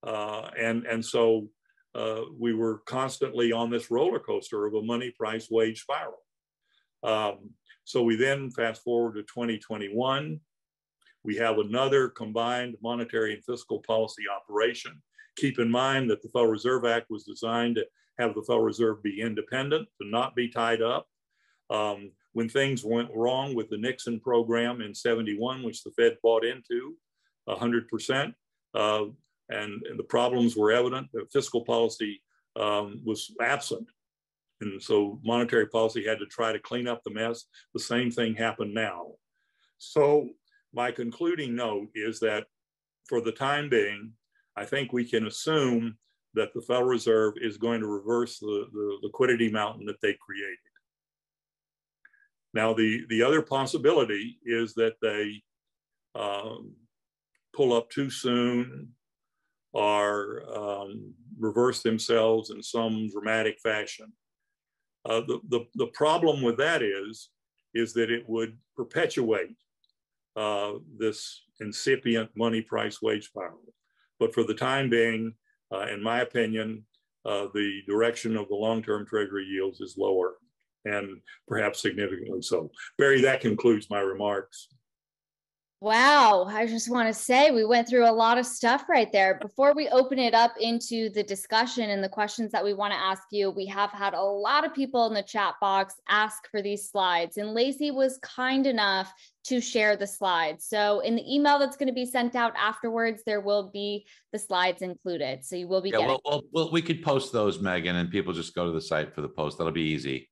Uh, and, and so uh, we were constantly on this roller coaster of a money price wage spiral. Um, so we then fast forward to 2021. We have another combined monetary and fiscal policy operation. Keep in mind that the Federal Reserve Act was designed to have the Federal Reserve be independent, to not be tied up. Um, when things went wrong with the Nixon program in 71, which the Fed bought into 100%, uh, and, and the problems were evident. The fiscal policy um, was absent. And so monetary policy had to try to clean up the mess. The same thing happened now. So my concluding note is that for the time being, I think we can assume that the Federal Reserve is going to reverse the, the liquidity mountain that they created. Now, the, the other possibility is that they um, pull up too soon or um, reverse themselves in some dramatic fashion. Uh, the, the, the problem with that is, is that it would perpetuate uh, this incipient money price wage spiral. But for the time being, uh, in my opinion, uh, the direction of the long-term treasury yields is lower and perhaps significantly so. Barry, that concludes my remarks. Wow, I just want to say we went through a lot of stuff right there. Before we open it up into the discussion and the questions that we want to ask you, we have had a lot of people in the chat box ask for these slides, and Lacy was kind enough to share the slides. So in the email that's going to be sent out afterwards, there will be the slides included. So you will be Yeah, getting. well, well, we could post those, Megan, and people just go to the site for the post. That'll be easy.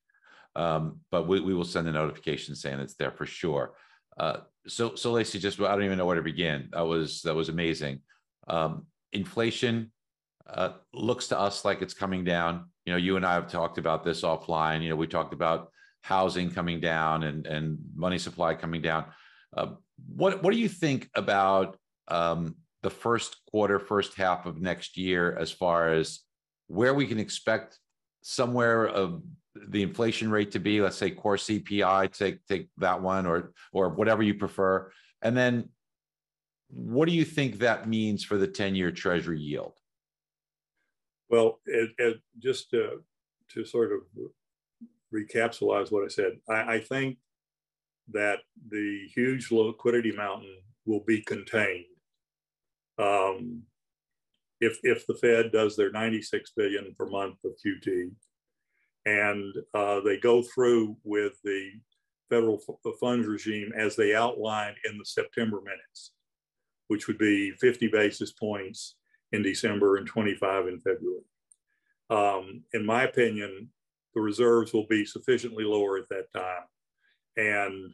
Um, but we, we will send a notification saying it's there for sure. Uh, so, so Lacy, just, I don't even know where to begin. That was, that was amazing. Um, inflation, uh, looks to us like it's coming down. You know, you and I have talked about this offline. You know, we talked about housing coming down and, and money supply coming down. Uh, what, what do you think about, um, the first quarter, first half of next year, as far as where we can expect somewhere of the inflation rate to be, let's say core CPI, take, take that one or, or whatever you prefer. And then what do you think that means for the 10-year treasury yield? Well, it, it, just to, to sort of recapsulize what I said, I, I think that the huge liquidity mountain will be contained. Um, if, if the Fed does their 96 billion per month of QT, and uh, they go through with the federal funds regime as they outlined in the September minutes, which would be 50 basis points in December and 25 in February. Um, in my opinion, the reserves will be sufficiently lower at that time, and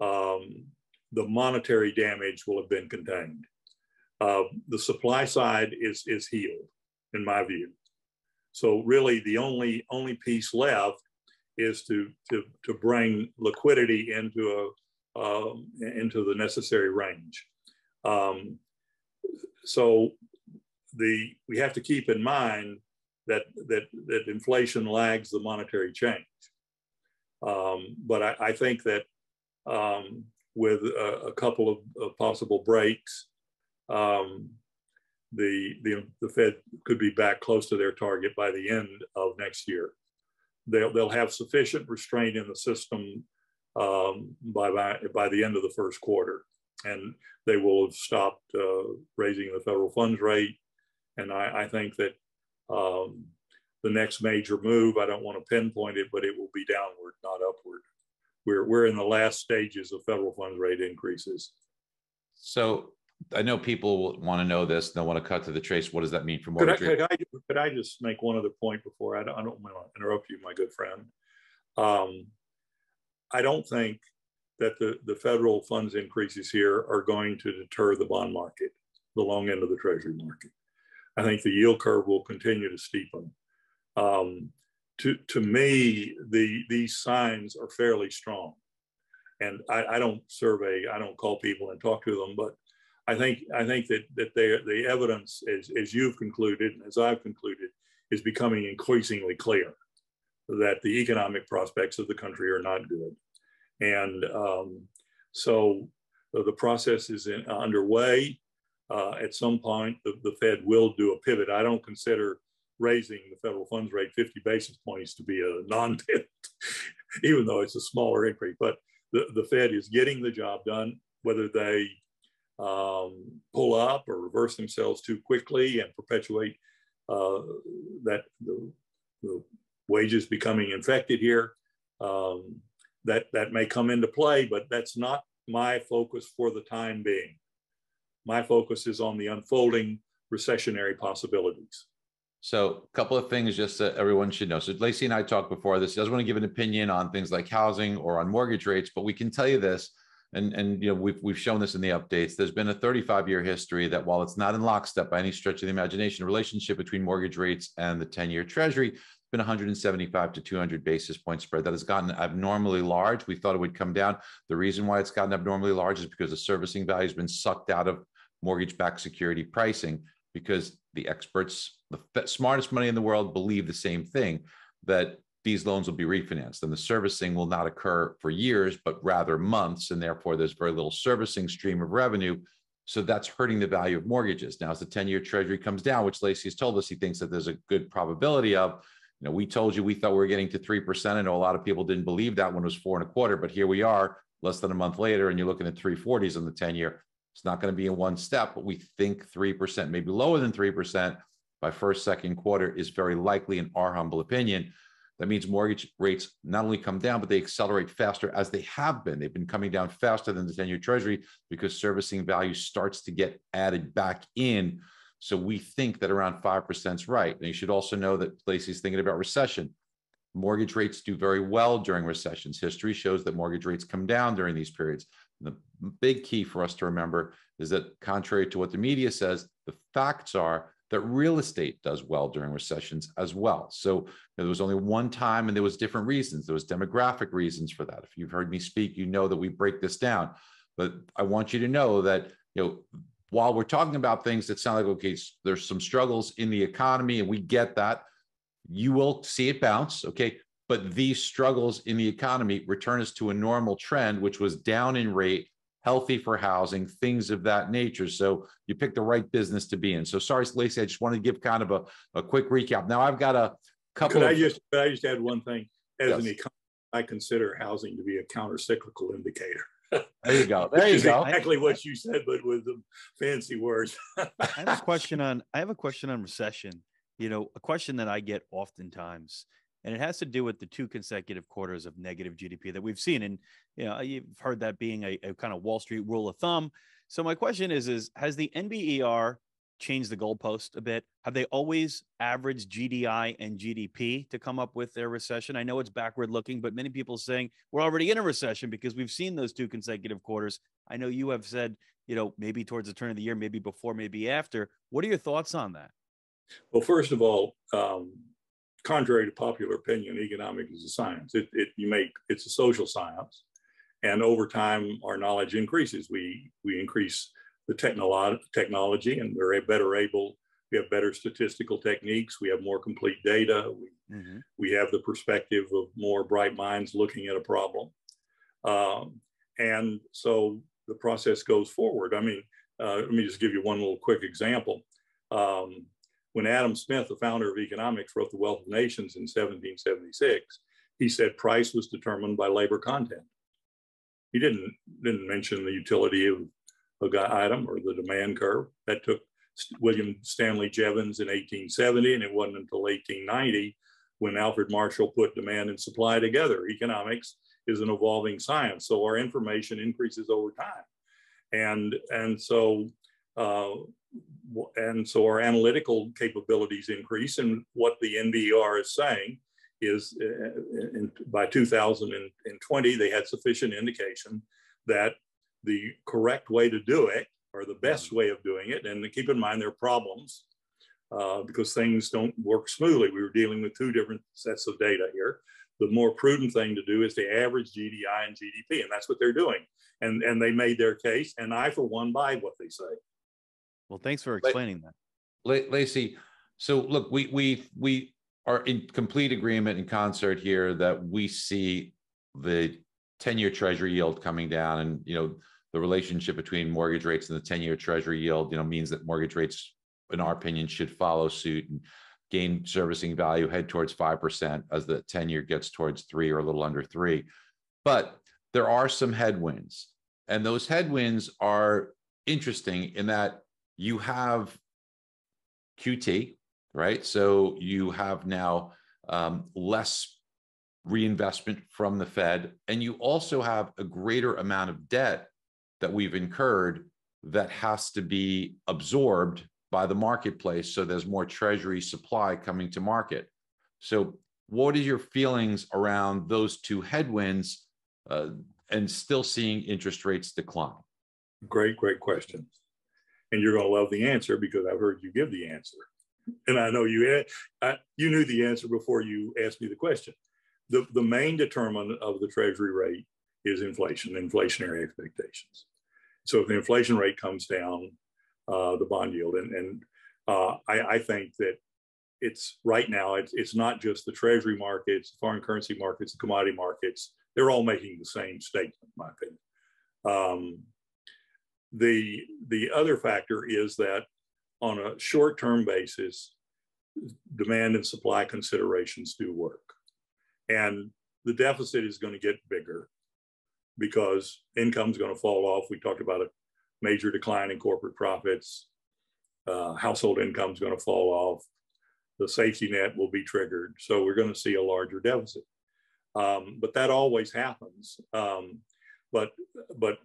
um, the monetary damage will have been contained. Uh, the supply side is is healed, in my view. So really, the only only piece left is to to to bring liquidity into a um, into the necessary range. Um, so the we have to keep in mind that that that inflation lags the monetary change. Um, but I, I, think that um, with a, a, couple of, of possible breaks, um, the, the, the Fed could be back close to their target by the end of next year. They'll, they'll have sufficient restraint in the system um, by, by, by the end of the first quarter. And they will have stopped uh, raising the federal funds rate. And I, I think that um, the next major move, I don't want to pinpoint it, but it will be downward, not upward. We're, we're in the last stages of federal funds rate increases. So I know people want to know this. They want to cut to the chase. What does that mean for mortgage? Could I, could I, could I just make one other point before I don't, I don't want to interrupt you, my good friend? Um, I don't think that the, the federal funds increases here are going to deter the bond market, the long end of the treasury market. I think the yield curve will continue to steepen. Um, to, to me, the, these signs are fairly strong. And I, I don't survey, I don't call people and talk to them, but I think I think that that the evidence, as, as you've concluded and as I've concluded, is becoming increasingly clear that the economic prospects of the country are not good, and um, so uh, the process is in, uh, underway. Uh, at some point, the, the Fed will do a pivot. I don't consider raising the federal funds rate 50 basis points to be a non-pivot, even though it's a smaller increase. But the, the Fed is getting the job done, whether they um, pull up or reverse themselves too quickly and perpetuate uh, that the, the, wages becoming infected here. Um, that that may come into play, but that's not my focus for the time being. My focus is on the unfolding recessionary possibilities. So, a couple of things just that everyone should know. So, Lacy and I talked before this. He doesn't want to give an opinion on things like housing or on mortgage rates, but we can tell you this and and you know we've we've shown this in the updates. There's been a 35 year history that while it's not in lockstep by any stretch of the imagination, relationship between mortgage rates and the 10 year Treasury has been 175 to 200 basis point spread that has gotten abnormally large. We thought it would come down. The reason why it's gotten abnormally large is because the servicing value has been sucked out of mortgage backed security pricing because the experts, the smartest money in the world, believe the same thing that these loans will be refinanced and the servicing will not occur for years, but rather months. And therefore, there's very little servicing stream of revenue. So that's hurting the value of mortgages. Now, as the 10 year treasury comes down, which Lacy has told us he thinks that there's a good probability of, you know, we told you we thought we were getting to 3%. I know a lot of people didn't believe that one was four and a quarter, but here we are less than a month later, and you're looking at 340s on the 10 year. It's not going to be in one step, but we think 3%, maybe lower than 3% by first, second quarter is very likely, in our humble opinion. That means mortgage rates not only come down, but they accelerate faster as they have been. They've been coming down faster than the 10 year treasury because servicing value starts to get added back in. So we think that around 5% is right. And you should also know that Lacy's thinking about recession. Mortgage rates do very well during recessions. History shows that mortgage rates come down during these periods. The big key for us to remember is that, contrary to what the media says, the facts are that real estate does well during recessions as well. So there was only one time, and there was different reasons. There was demographic reasons for that. If you've heard me speak, you know that we break this down. But I want you to know that you know while we're talking about things that sound like okay, there's some struggles in the economy, and we get that. You will see it bounce, okay? But these struggles in the economy return us to a normal trend, which was down in rate, healthy for housing, things of that nature. So you pick the right business to be in. So sorry, Lacy, I just wanted to give kind of a, a quick recap. Now I've got a couple. Could of, I just could I just add one thing? As Yes. an economist, I consider housing to be a counter-cyclical indicator. There you go. There you go. Exactly what you said, but with the fancy words. I have a question on I have a question on recession. You know, a question that I get oftentimes, and it has to do with the two consecutive quarters of negative GDP that we've seen. And you know, you've heard that being a, a kind of Wall Street rule of thumb. So my question is: is has the NBER changed the goalpost a bit? Have they always averaged GDI and GDP to come up with their recession? I know it's backward looking, but many people saying we're already in a recession because we've seen those two consecutive quarters. I know you have said, you know, maybe towards the turn of the year, maybe before, maybe after. What are your thoughts on that? Well, first of all, um, contrary to popular opinion, economics is a science. It, it you make it's a social science, and over time, our knowledge increases. We we increase the technolo- technology, and we're better able. We have better statistical techniques. We have more complete data. We we have the perspective of more bright minds looking at a problem, um, and so the process goes forward. I mean, uh, let me just give you one little quick example. Um, when Adam Smith, the founder of economics, wrote The Wealth of Nations in 1776, he said price was determined by labor content. He didn't, didn't mention the utility of a guy item or the demand curve. That took William Stanley Jevons in 1870, and it wasn't until 1890 when Alfred Marshall put demand and supply together. Economics is an evolving science, so our information increases over time. And, and so and so our analytical capabilities increase. And what the NBER is saying is uh, in, by 2020, they had sufficient indication that the correct way to do it, or the best way of doing it, and keep in mind there are problems uh, because things don't work smoothly. We were dealing with two different sets of data here. The more prudent thing to do is to average GDI and GDP, and that's what they're doing. And, and they made their case, and I, for one, buy what they say. Well, thanks for explaining that. La- Lacy, so look, we we we are in complete agreement and concert here that we see the 10-year treasury yield coming down and you know the relationship between mortgage rates and the 10-year treasury yield you know means that mortgage rates in our opinion should follow suit and gain servicing value head towards 5% as the 10-year gets towards 3 or a little under 3 but there are some headwinds and those headwinds are interesting in that you have QT, right? So you have now um, less reinvestment from the Fed, and you also have a greater amount of debt that we've incurred that has to be absorbed by the marketplace. So there's more treasury supply coming to market. So, what are your feelings around those two headwinds? Uh, and still seeing interest rates decline? Great, great question. And you're going to love the answer because I've heard you give the answer. And I know you I, you knew the answer before you asked me the question. The, the main determinant of the treasury rate is inflation, inflationary expectations. So if the inflation rate comes down, uh, the bond yield, and, and uh, I, I, think that it's right now, it's, it's not just the treasury markets, foreign currency markets, the commodity markets, they're all making the same statement, in my opinion. Um, the, the other factor is that on a short-term basis, demand and supply considerations do work. And the deficit is going to get bigger because income is going to fall off. We talked about a major decline in corporate profits. Uh, household income is going to fall off. The safety net will be triggered. So we're going to see a larger deficit. Um, but that always happens. Um, but but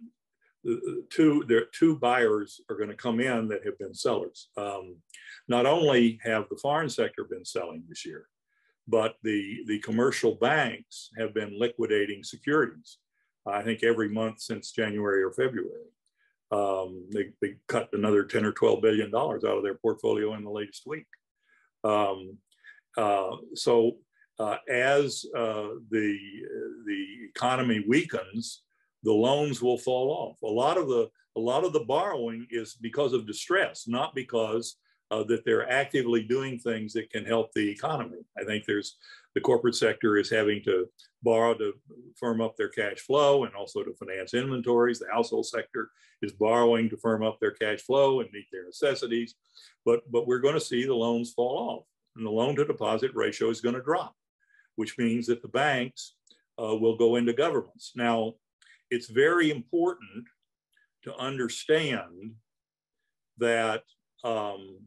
two there two buyers are going to come in that have been sellers. Um, not only have the foreign sector been selling this year, but the the commercial banks have been liquidating securities. I think every month since January or February. Um, they, they cut another 10 or 12 billion dollars out of their portfolio in the latest week. Um, uh, so uh, as uh, the the economy weakens, the loans will fall off. A lot of the a lot of the borrowing is because of distress, not because uh, that they're actively doing things that can help the economy. I think there's the corporate sector is having to borrow to firm up their cash flow and also to finance inventories. The household sector is borrowing to firm up their cash flow and meet their necessities. But, but we're going to see the loans fall off and the loan to deposit ratio is going to drop, which means that the banks uh, will go into governments. Now, it's very important to understand that um,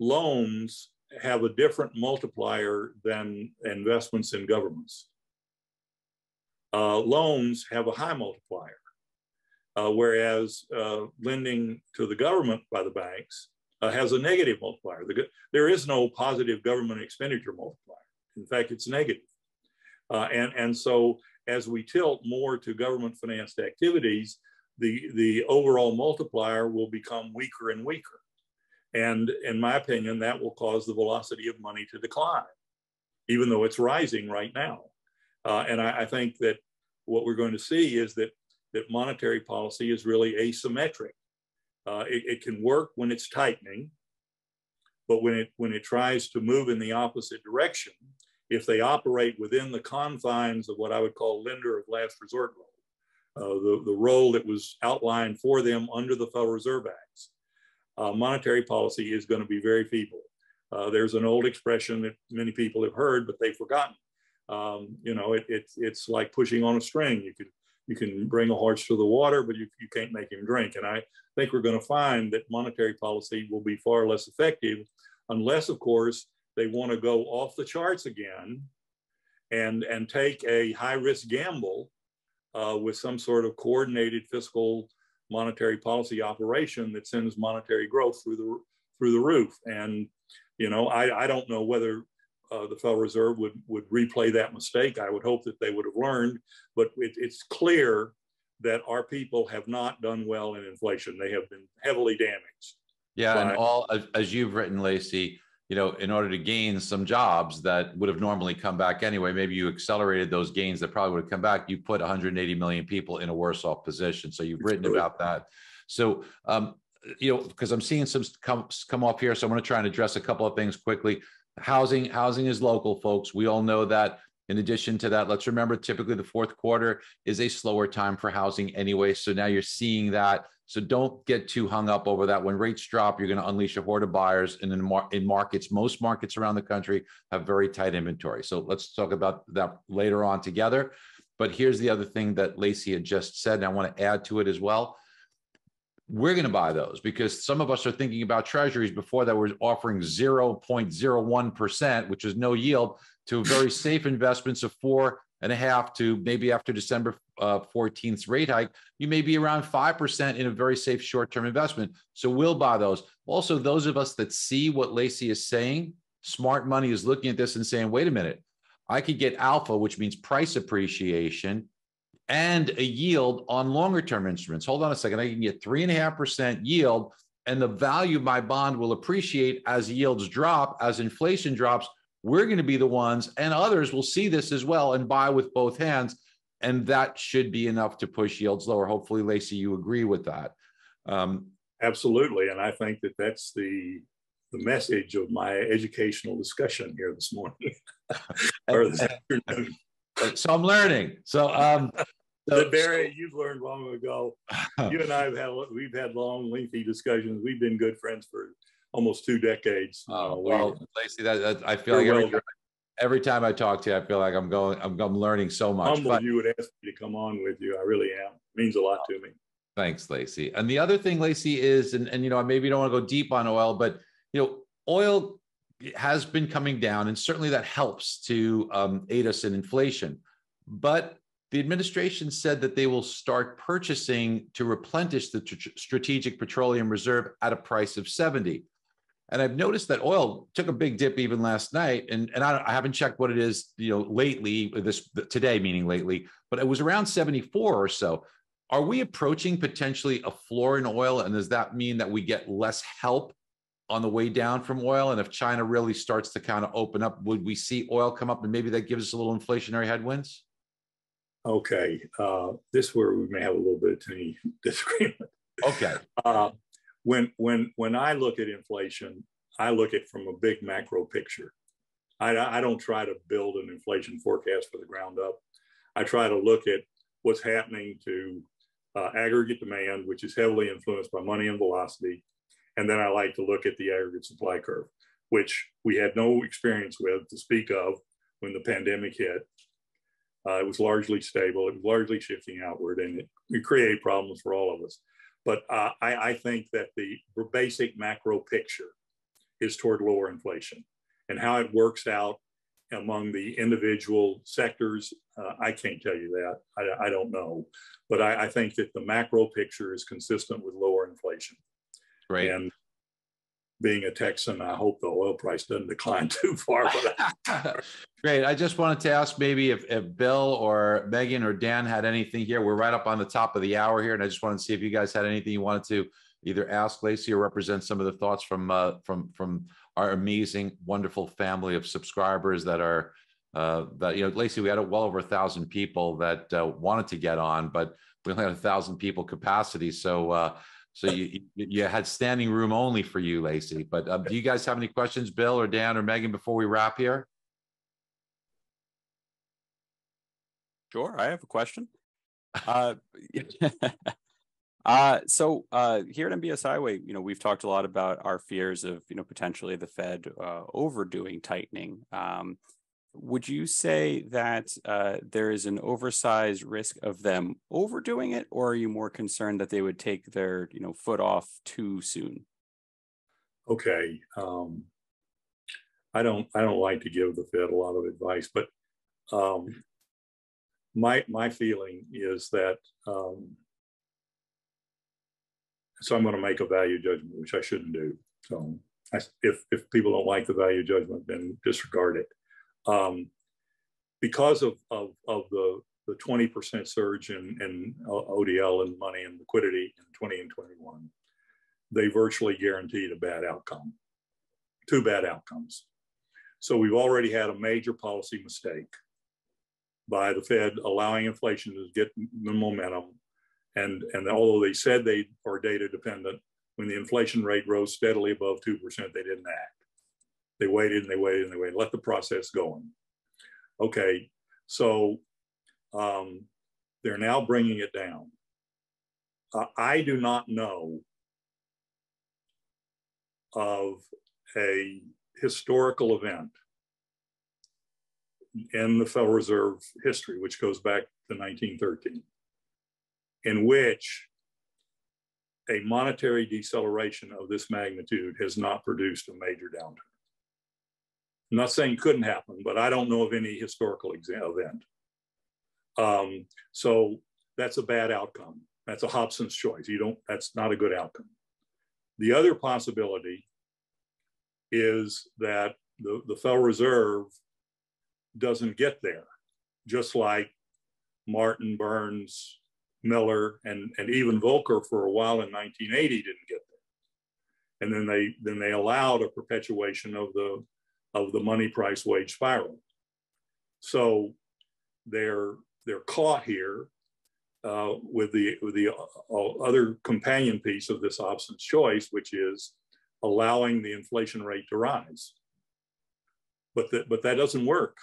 loans have a different multiplier than investments in governments. Uh, loans have a high multiplier, uh, whereas uh, lending to the government by the banks uh, has a negative multiplier. The, there is no positive government expenditure multiplier. In fact, it's negative. Uh, and, and so as we tilt more to government financed activities, the, the overall multiplier will become weaker and weaker. And in my opinion, that will cause the velocity of money to decline, even though it's rising right now. Uh, and I, I, think that what we're going to see is that, that monetary policy is really asymmetric. Uh, it, it, can work when it's tightening, but when it, when it tries to move in the opposite direction, if they operate within the confines of what I would call lender of last resort role, uh, the, the role that was outlined for them under the Federal Reserve Acts, uh, monetary policy is going to be very feeble. Uh, there's an old expression that many people have heard, but they've forgotten. Um, you know, it, it, it's like pushing on a string. You can, you can bring a horse to the water, but you, you can't make him drink. And I think we're going to find that monetary policy will be far less effective unless, of course, they want to go off the charts again and, and take a high risk gamble uh, with some sort of coordinated fiscal monetary policy operation that sends monetary growth through the through the roof. And you know, I, I don't know whether uh, the Federal Reserve would would replay that mistake. I would hope that they would have learned, but it, it's clear that our people have not done well in inflation. They have been heavily damaged. Yeah, and all as you've written, Lacy, you know, in order to gain some jobs that would have normally come back anyway, maybe you accelerated those gains that probably would have come back. You put 180 million people in a worse off position. So you've written about that. So, um, you know, because I'm seeing some come come up here, so I'm going to try and address a couple of things quickly. Housing, housing is local, folks. We all know that. In addition to that, let's remember typically the fourth quarter is a slower time for housing anyway. So now you're seeing that so don't get too hung up over that. When rates drop, you're going to unleash a horde of buyers. And in, mar- in markets, most markets around the country have very tight inventory. So let's talk about that later on together. But here's the other thing that Lacy had just said, and I want to add to it as well. We're going to buy those because some of us are thinking about treasuries before that were offering 0.01%, which is no yield, to very safe investments of four and a half to maybe after December uh, 14th rate hike, you may be around 5% in a very safe short term investment. So we'll buy those. Also, those of us that see what Lacy is saying, smart money is looking at this and saying, wait a minute, I could get alpha, which means price appreciation and a yield on longer term instruments. Hold on a second. I can get three and a half percent yield, and the value of my bond will appreciate as yields drop, as inflation drops. We're going to be the ones, and others will see this as well and buy with both hands. And that should be enough to push yields lower. Hopefully, Lacy, you agree with that. Um, Absolutely. And I think that that's the the message of my educational discussion here this morning or this afternoon. So I'm learning. So um so, Barry, you've learned long ago. You and I have had we've had long, lengthy discussions. We've been good friends for almost two decades. Uh, well, Lacy, that, that, I feel like well, every, time I talk to you, I feel like I'm going, I'm, I'm learning so much. Humble you would ask me to come on with you. I really am. It means a lot to me. Thanks, Lacy. And the other thing, Lacy, is, and, and you know, I maybe you don't want to go deep on oil, but you know, oil has been coming down, and certainly that helps to um, aid us in inflation. But the administration said that they will start purchasing to replenish the tr- strategic petroleum reserve at a price of 70. And I've noticed that oil took a big dip even last night, and, and I, I haven't checked what it is, you know, lately. This today, meaning lately, but it was around 74 or so. Are we approaching potentially a floor in oil, and does that mean that we get less help on the way down from oil? And if China really starts to kind of open up, would we see oil come up and maybe that gives us a little inflationary headwinds? Okay, uh, this where we may have a little bit of tiny disagreement. Okay. Uh, when when when I look at inflation, I look at from a big macro picture. I, I don't try to build an inflation forecast for the ground up. I try to look at what's happening to uh, aggregate demand, which is heavily influenced by money and velocity, and then I like to look at the aggregate supply curve, which we had no experience with to speak of when the pandemic hit. Uh, it was largely stable. It was largely shifting outward, and it, it created problems for all of us. But uh, I, I, think that the basic macro picture is toward lower inflation, and how it works out among the individual sectors, uh, I can't tell you that. I, I don't know, but I, I, think that the macro picture is consistent with lower inflation. Right. And being a Texan, I hope the oil price doesn't decline too far. Great. I just wanted to ask maybe if, if Bill or Megan or Dan had anything here. We're right up on the top of the hour here, and I just wanted to see if you guys had anything you wanted to either ask Lacy or represent some of the thoughts from uh, from from our amazing, wonderful family of subscribers that are uh, that you know, Lacy, we had a well over a thousand people that uh, wanted to get on, but we only had a thousand people capacity. So uh, so you you had standing room only for you, Lacy. But uh, do you guys have any questions, Bill or Dan or Megan, before we wrap here? Sure, I have a question. Uh, uh, so uh, here at MBS Highway, you know, we've talked a lot about our fears of, you know, potentially the Fed uh, overdoing tightening. Um, would you say that uh, there is an oversized risk of them overdoing it, or are you more concerned that they would take their you know foot off too soon? Okay, um, I don't I don't like to give the Fed a lot of advice, but um, my my feeling is that um, so I'm going to make a value judgment, which I shouldn't do. So I, if if people don't like the value judgment, then disregard it um, because of, of, of the, the 20% surge in, in ODL and money and liquidity in 20 and 21, they virtually guaranteed a bad outcome, two bad outcomes. So we've already had a major policy mistake by the Fed allowing inflation to get the momentum. And, and although they said they are data dependent, when the inflation rate rose steadily above 2%, they didn't act. They waited and they waited and they waited, let the process going. Okay, so um, they're now bringing it down. Uh, I do not know of a historical event in the Federal Reserve history, which goes back to 1913, in which a monetary deceleration of this magnitude has not produced a major downturn. I'm not saying couldn't happen, but I don't know of any historical event. Um, so that's a bad outcome. That's a Hobson's choice. You don't, that's not a good outcome. The other possibility is that the, the Federal Reserve doesn't get there, just like Martin, Burns, Miller, and, and even Volcker for a while in 1980 didn't get there. And then they then they allowed a perpetuation of the of the money price wage spiral. So they're they're caught here uh, with the with the uh, other companion piece of this Hobson's choice, which is allowing the inflation rate to rise. But that but that doesn't work.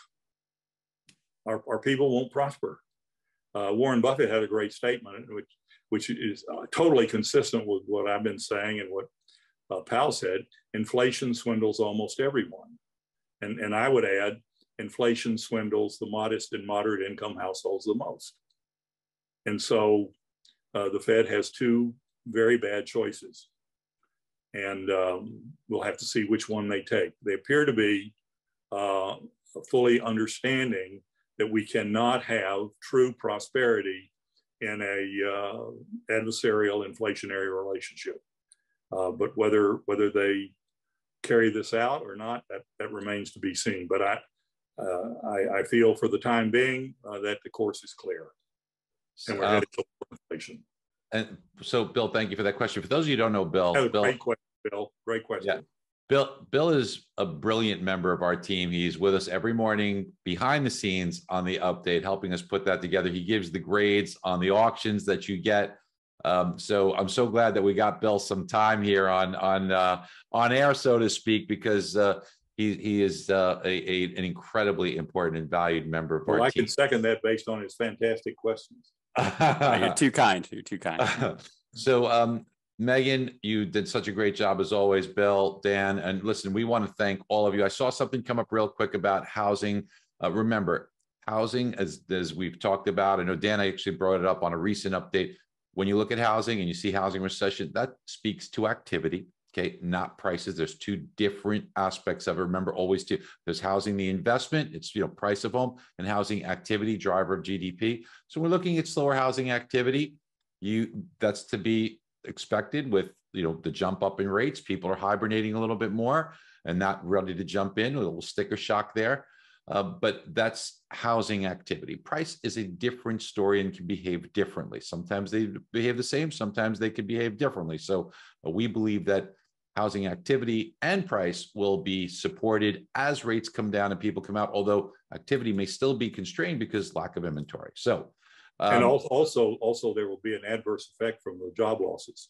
Our, our people won't prosper. Uh, Warren Buffett had a great statement, which which is uh, totally consistent with what I've been saying and what uh, Powell said. Inflation swindles almost everyone, and and I would add, inflation swindles the modest and moderate income households the most. And so uh, the Fed has two very bad choices. And um, we'll have to see which one they take. They appear to be uh, fully understanding that we cannot have true prosperity in a uh, adversarial inflationary relationship. Uh, but whether whether they carry this out or not, that, that remains to be seen. But I, uh, I, I, feel for the time being uh, that the course is clear and we're Um, headed to inflation. And so, Bill, thank you for that question. For those of you who don't know Bill, was Bill, Great question, Bill. Great question. Bill, Bill is a brilliant member of our team. He's with us every morning behind the scenes on the update, helping us put that together. He gives the grades on the auctions that you get. Um, so I'm so glad that we got Bill some time here on on uh, on air, so to speak, because uh, he he is uh, a, a an incredibly important and valued member of Well, our I team. can second that based on his fantastic questions. You're too kind. You're too kind. so um Megan, you did such a great job as always, Bill, Dan, and listen, we want to thank all of you. I saw something come up real quick about housing. Uh, remember, housing, as as we've talked about, I know Dan actually brought it up on a recent update. When you look at housing and you see housing recession, that speaks to activity, okay, not prices. There's two different aspects of it. Remember, always two. There's housing, the investment, it's you know price of home, and housing activity, driver of GDP. So we're looking at slower housing activity. You that's to be expected with you know the jump up in rates. People are hibernating a little bit more and not ready to jump in. A little sticker shock there. Uh, but that's housing activity. Price is a different story and can behave differently. Sometimes they behave the same, sometimes they can behave differently. So uh, we believe that housing activity and price will be supported as rates come down and people come out, although activity may still be constrained because lack of inventory. So, And um, al- also, also there will be an adverse effect from the job losses.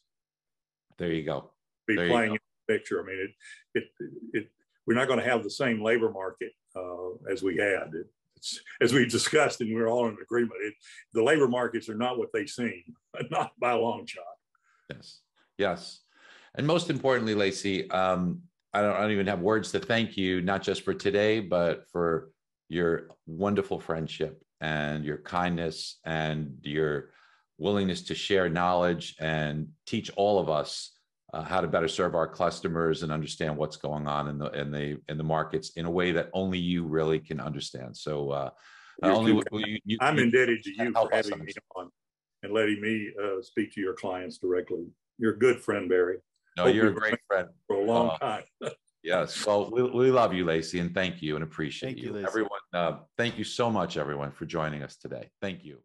there you go. Be There you playing go. in the picture. I mean, it, it, it, we're not going to have the same labor market uh, as we had. It, as we discussed, and we're all in agreement, it, the labor markets are not what they seem, not by a long shot. Yes, yes. And most importantly, Lacy, um, I don't, I don't even have words to thank you, not just for today, but for your wonderful friendship and your kindness and your willingness to share knowledge and teach all of us uh, how to better serve our customers and understand what's going on in the in the in the markets in a way that only you really can understand. So uh, only you, you, I'm you- indebted to you for having me on and letting me uh, speak to your clients directly. You're a good friend, Barry, no, hope you're a great friend. for a long Uh, time. Yes. Well, we, we love you, Lacy, and thank you and appreciate Thank you, you. Lacy. Everyone, uh, thank you so much, everyone, for joining us today. Thank you.